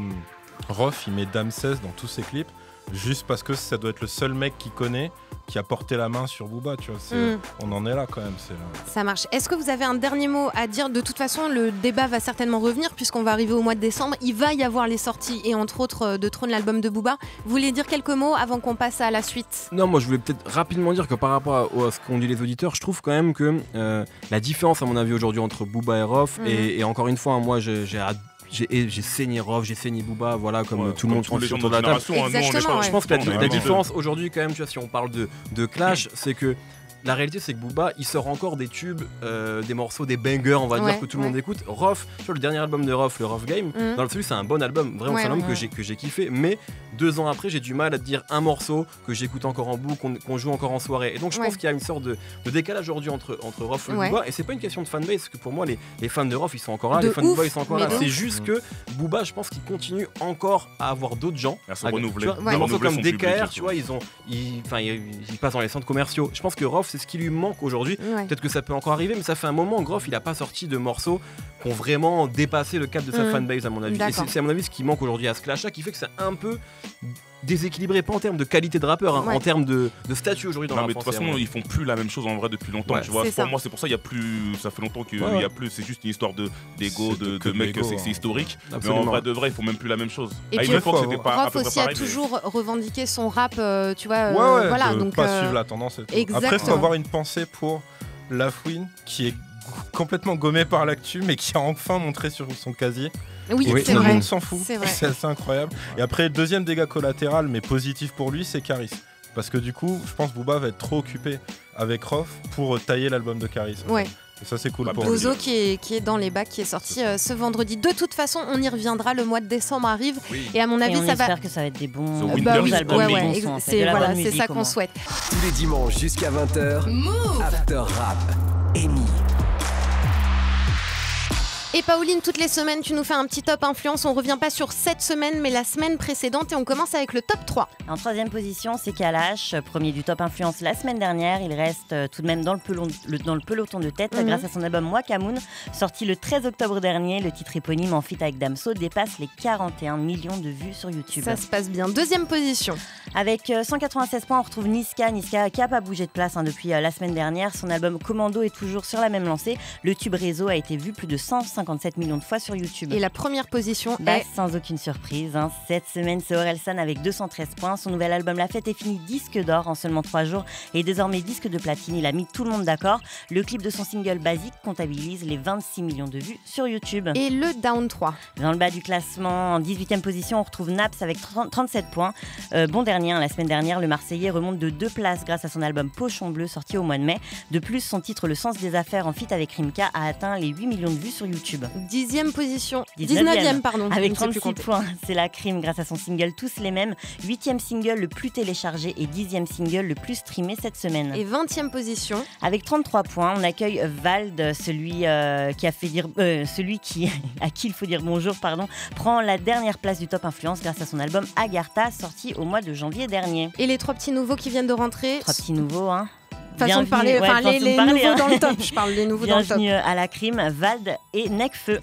Roth il met Dame 16 dans tous ses clips. Juste parce que ça doit être le seul mec qui connaît qui a porté la main sur Booba, tu vois.
Mm.
On en est là quand même. C'est euh,
Ça marche. Est-ce que vous avez un dernier mot à dire? De toute façon, le débat va certainement revenir puisqu'on va arriver au mois de décembre. Il va y avoir les sorties et entre autres euh, de Trône, l'album de Booba. Vous voulez dire quelques mots avant qu'on passe à la suite?
Non, moi je voulais peut-être rapidement dire que par rapport à, à ce qu'ont dit les auditeurs, je trouve quand même que euh, la différence, à mon avis, aujourd'hui entre Booba et Rof, et, et encore une fois, hein, moi j'ai j'ai saigné Rof, j'ai saigné Booba, voilà, comme
Ouais,
tout le monde
de
autour de la table.
hein, nous, on est
Exactement,
pas-
ouais.
Je pense que la, la différence aujourd'hui, quand même, tu vois, si on parle de, de clash, c'est que la réalité, c'est que Booba, il sort encore des tubes, euh, des morceaux, des bangers, on va
Ouais,
dire, que tout le
ouais.
monde écoute. Rof, tu vois, le dernier album de Rof, le Rof Game,
Mhm.
dans l'absolu, c'est un bon album. Vraiment,
Ouais,
c'est un album
ouais.
que j'ai que j'ai kiffé. Mais deux ans après, j'ai du mal à te dire un morceau que j'écoute encore en boucle, qu'on qu'on joue encore en soirée. Et donc, je
Ouais.
pense qu'il y a une sorte de, de décalage aujourd'hui entre, entre Rof et
Ouais.
Booba. Et c'est pas une question de fanbase, parce que pour moi, les, les fans de Rof, ils sont encore là,
De
les fans de
ouf,
Booba, ils sont encore là.
de
C'est juste que Booba, je pense qu'il continue encore à avoir d'autres gens.
À se renouveler.
Des morceaux comme DKR,
et
tu vois, ils ont, ils, enfin, ils, ils passent dans les centres commerciaux. Je pense que Rof, c'est ce qui lui manque aujourd'hui.
Ouais.
Peut-être que ça peut encore arriver, mais ça fait un moment Groff il a pas sorti de morceaux qui ont vraiment dépassé le cadre de sa
Mhm.
fanbase à mon avis. Et c'est c'est à mon avis ce qui manque aujourd'hui à ce clash-là qui fait que c'est un peu déséquilibré, pas en termes de qualité de rappeur, hein,
Ouais.
en termes de, de statut aujourd'hui dans
Non,
la
mais de toute façon,
avis.
ils font plus la même chose en vrai depuis longtemps.
Ouais,
tu vois,
c'est
pour
ça.
moi, c'est pour ça qu'il y a plus. Ça fait longtemps qu'il
ouais.
a plus. C'est juste une histoire de d'ego, de,
de- l'ego,
C'est
hein.
historique. Mais en vrai de vrai, ils font même plus la même chose.
Et
à
puis,
une époque, c'était pas à
Rof
peu près
aussi a
pareil. mais-
toujours revendiqué son rap, euh, tu vois.
Ouais,
euh,
ouais,
voilà, donc.
pas
euh,
suivre la tendance et tout. Après,
exactement.
faut avoir une pensée pour La Fouine, qui est complètement gommée par l'actu, mais qui a enfin montré sur son casier.
Oui,
Et
Oui.
c'est
tout le monde s'en fout.
C'est
assez incroyable. Et après, deuxième dégât collatéral, mais positif pour lui, c'est Caris. Parce que du coup, je pense que Booba va être trop occupé avec Rof pour euh, tailler l'album de Caris.
Ouais.
Et ça, c'est cool
Bah,
pour lui.
Bozo qui est, qui est dans les bacs, qui est sorti euh, ce vendredi. De toute façon, on y reviendra. Le mois de décembre arrive. Et à mon
Et
avis,
on
ça va.
espère que ça va être des bons,
Bah
bons
oui,
albums,
ouais, ouais,
en fait,
c'est voilà, ça qu'on souhaite.
Tous les dimanches jusqu'à 20h. After Rap. Amy.
Et Pauline, toutes les semaines, tu nous fais un petit top influence. On revient pas sur cette semaine, mais la semaine précédente. Et on commence avec le top 3.
En troisième position, c'est Kalash, premier du top influence la semaine dernière. Il reste euh, tout de même dans le, pelon- le- dans le peloton de tête
Mhm.
grâce à son album Wakamoon, sorti le 13 octobre dernier. Le titre éponyme en feat avec Damso dépasse les 41 millions de vues sur YouTube.
Ça se passe bien. Deuxième position.
Avec euh, 196 points, on retrouve Niska. Niska qui n'a pas bougé de place hein, depuis euh, la semaine dernière. Son album Commando est toujours sur la même lancée. Le tube réseau a été vu plus de 157 millions de fois sur YouTube.
Et la première position
Bah,
est.
sans aucune surprise. hein. Cette semaine, c'est Orelsan avec 213 points. Son nouvel album La Fête est finie disque d'or en seulement 3 jours et désormais disque de platine. Il a mis tout le monde d'accord. Le clip de son single Basique comptabilise les 26 millions de vues sur YouTube.
Et le down 3.
Dans le bas du classement, en 18e position, on retrouve Naps avec 30 37 points. Euh, bon dernier hein, la semaine dernière, le Marseillais remonte de deux places grâce à son album Pochon Bleu sorti au mois de mai. De plus, son titre Le sens des affaires en feat avec Rimka a atteint les 8 millions de vues sur YouTube.
Dixième position.
19e,
19e, pardon.
Avec
Je ne sais plus
36
compter.
points, c'est la crime grâce à son single Tous les mêmes. Huitième single le plus téléchargé et dixième single le plus streamé cette semaine.
Et 20e position.
Avec 33 points, on accueille Vald, celui euh, qui a fait dire, euh, celui qui à qui il faut dire bonjour, pardon, prend la dernière place du top influence grâce à son album Agartha sorti au mois de janvier dernier.
Et les trois petits nouveaux qui viennent de rentrer.
Trois petits nouveaux, hein.
Façon de
Bienvenue-
parler,
ouais,
enfin les, les nouveaux
hein.
dans le top. Je parle des nouveaux dans le top.
Bienvenue à la crime, Vald et Necfeu.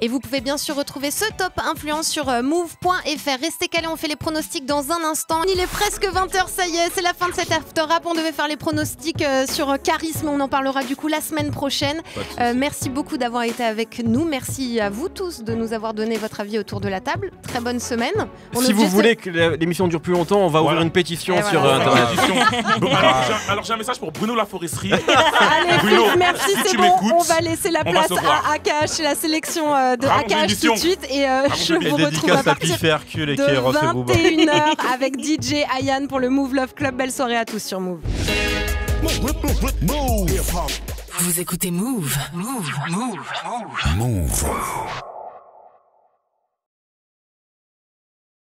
Et vous pouvez bien sûr retrouver ce top influence sur euh, move.fr. Restez calés, on fait les pronostics dans un instant. Il est presque 20h, ça y est, c'est la fin de cet after rap. On devait faire les pronostics euh, sur euh, charisme, on en parlera du coup la semaine prochaine. Euh, merci beaucoup d'avoir été avec nous. Merci à vous tous de nous avoir donné votre avis autour de la table. Très bonne semaine. On
Si vous voulez que l'émission dure plus longtemps, on va
Voilà.
ouvrir une pétition
Et
sur
voilà.
internet.
Bon, alors, j'ai- alors j'ai un message pour Bruno Laforesterie.
Allez,
Bruno,
merci,
si
c'est bon. On va laisser la
on
place à AKH et la sélection euh, de
Bravo,
AKH tout de suite. Et euh, je vous
Et
retrouve à
dédicace à
partir de
Kéros et Booba.
21h avec DJ Ayan pour le Move Love Club. Belle soirée à tous sur Move.
Vous écoutez Move. Move. Move. Move.
Move.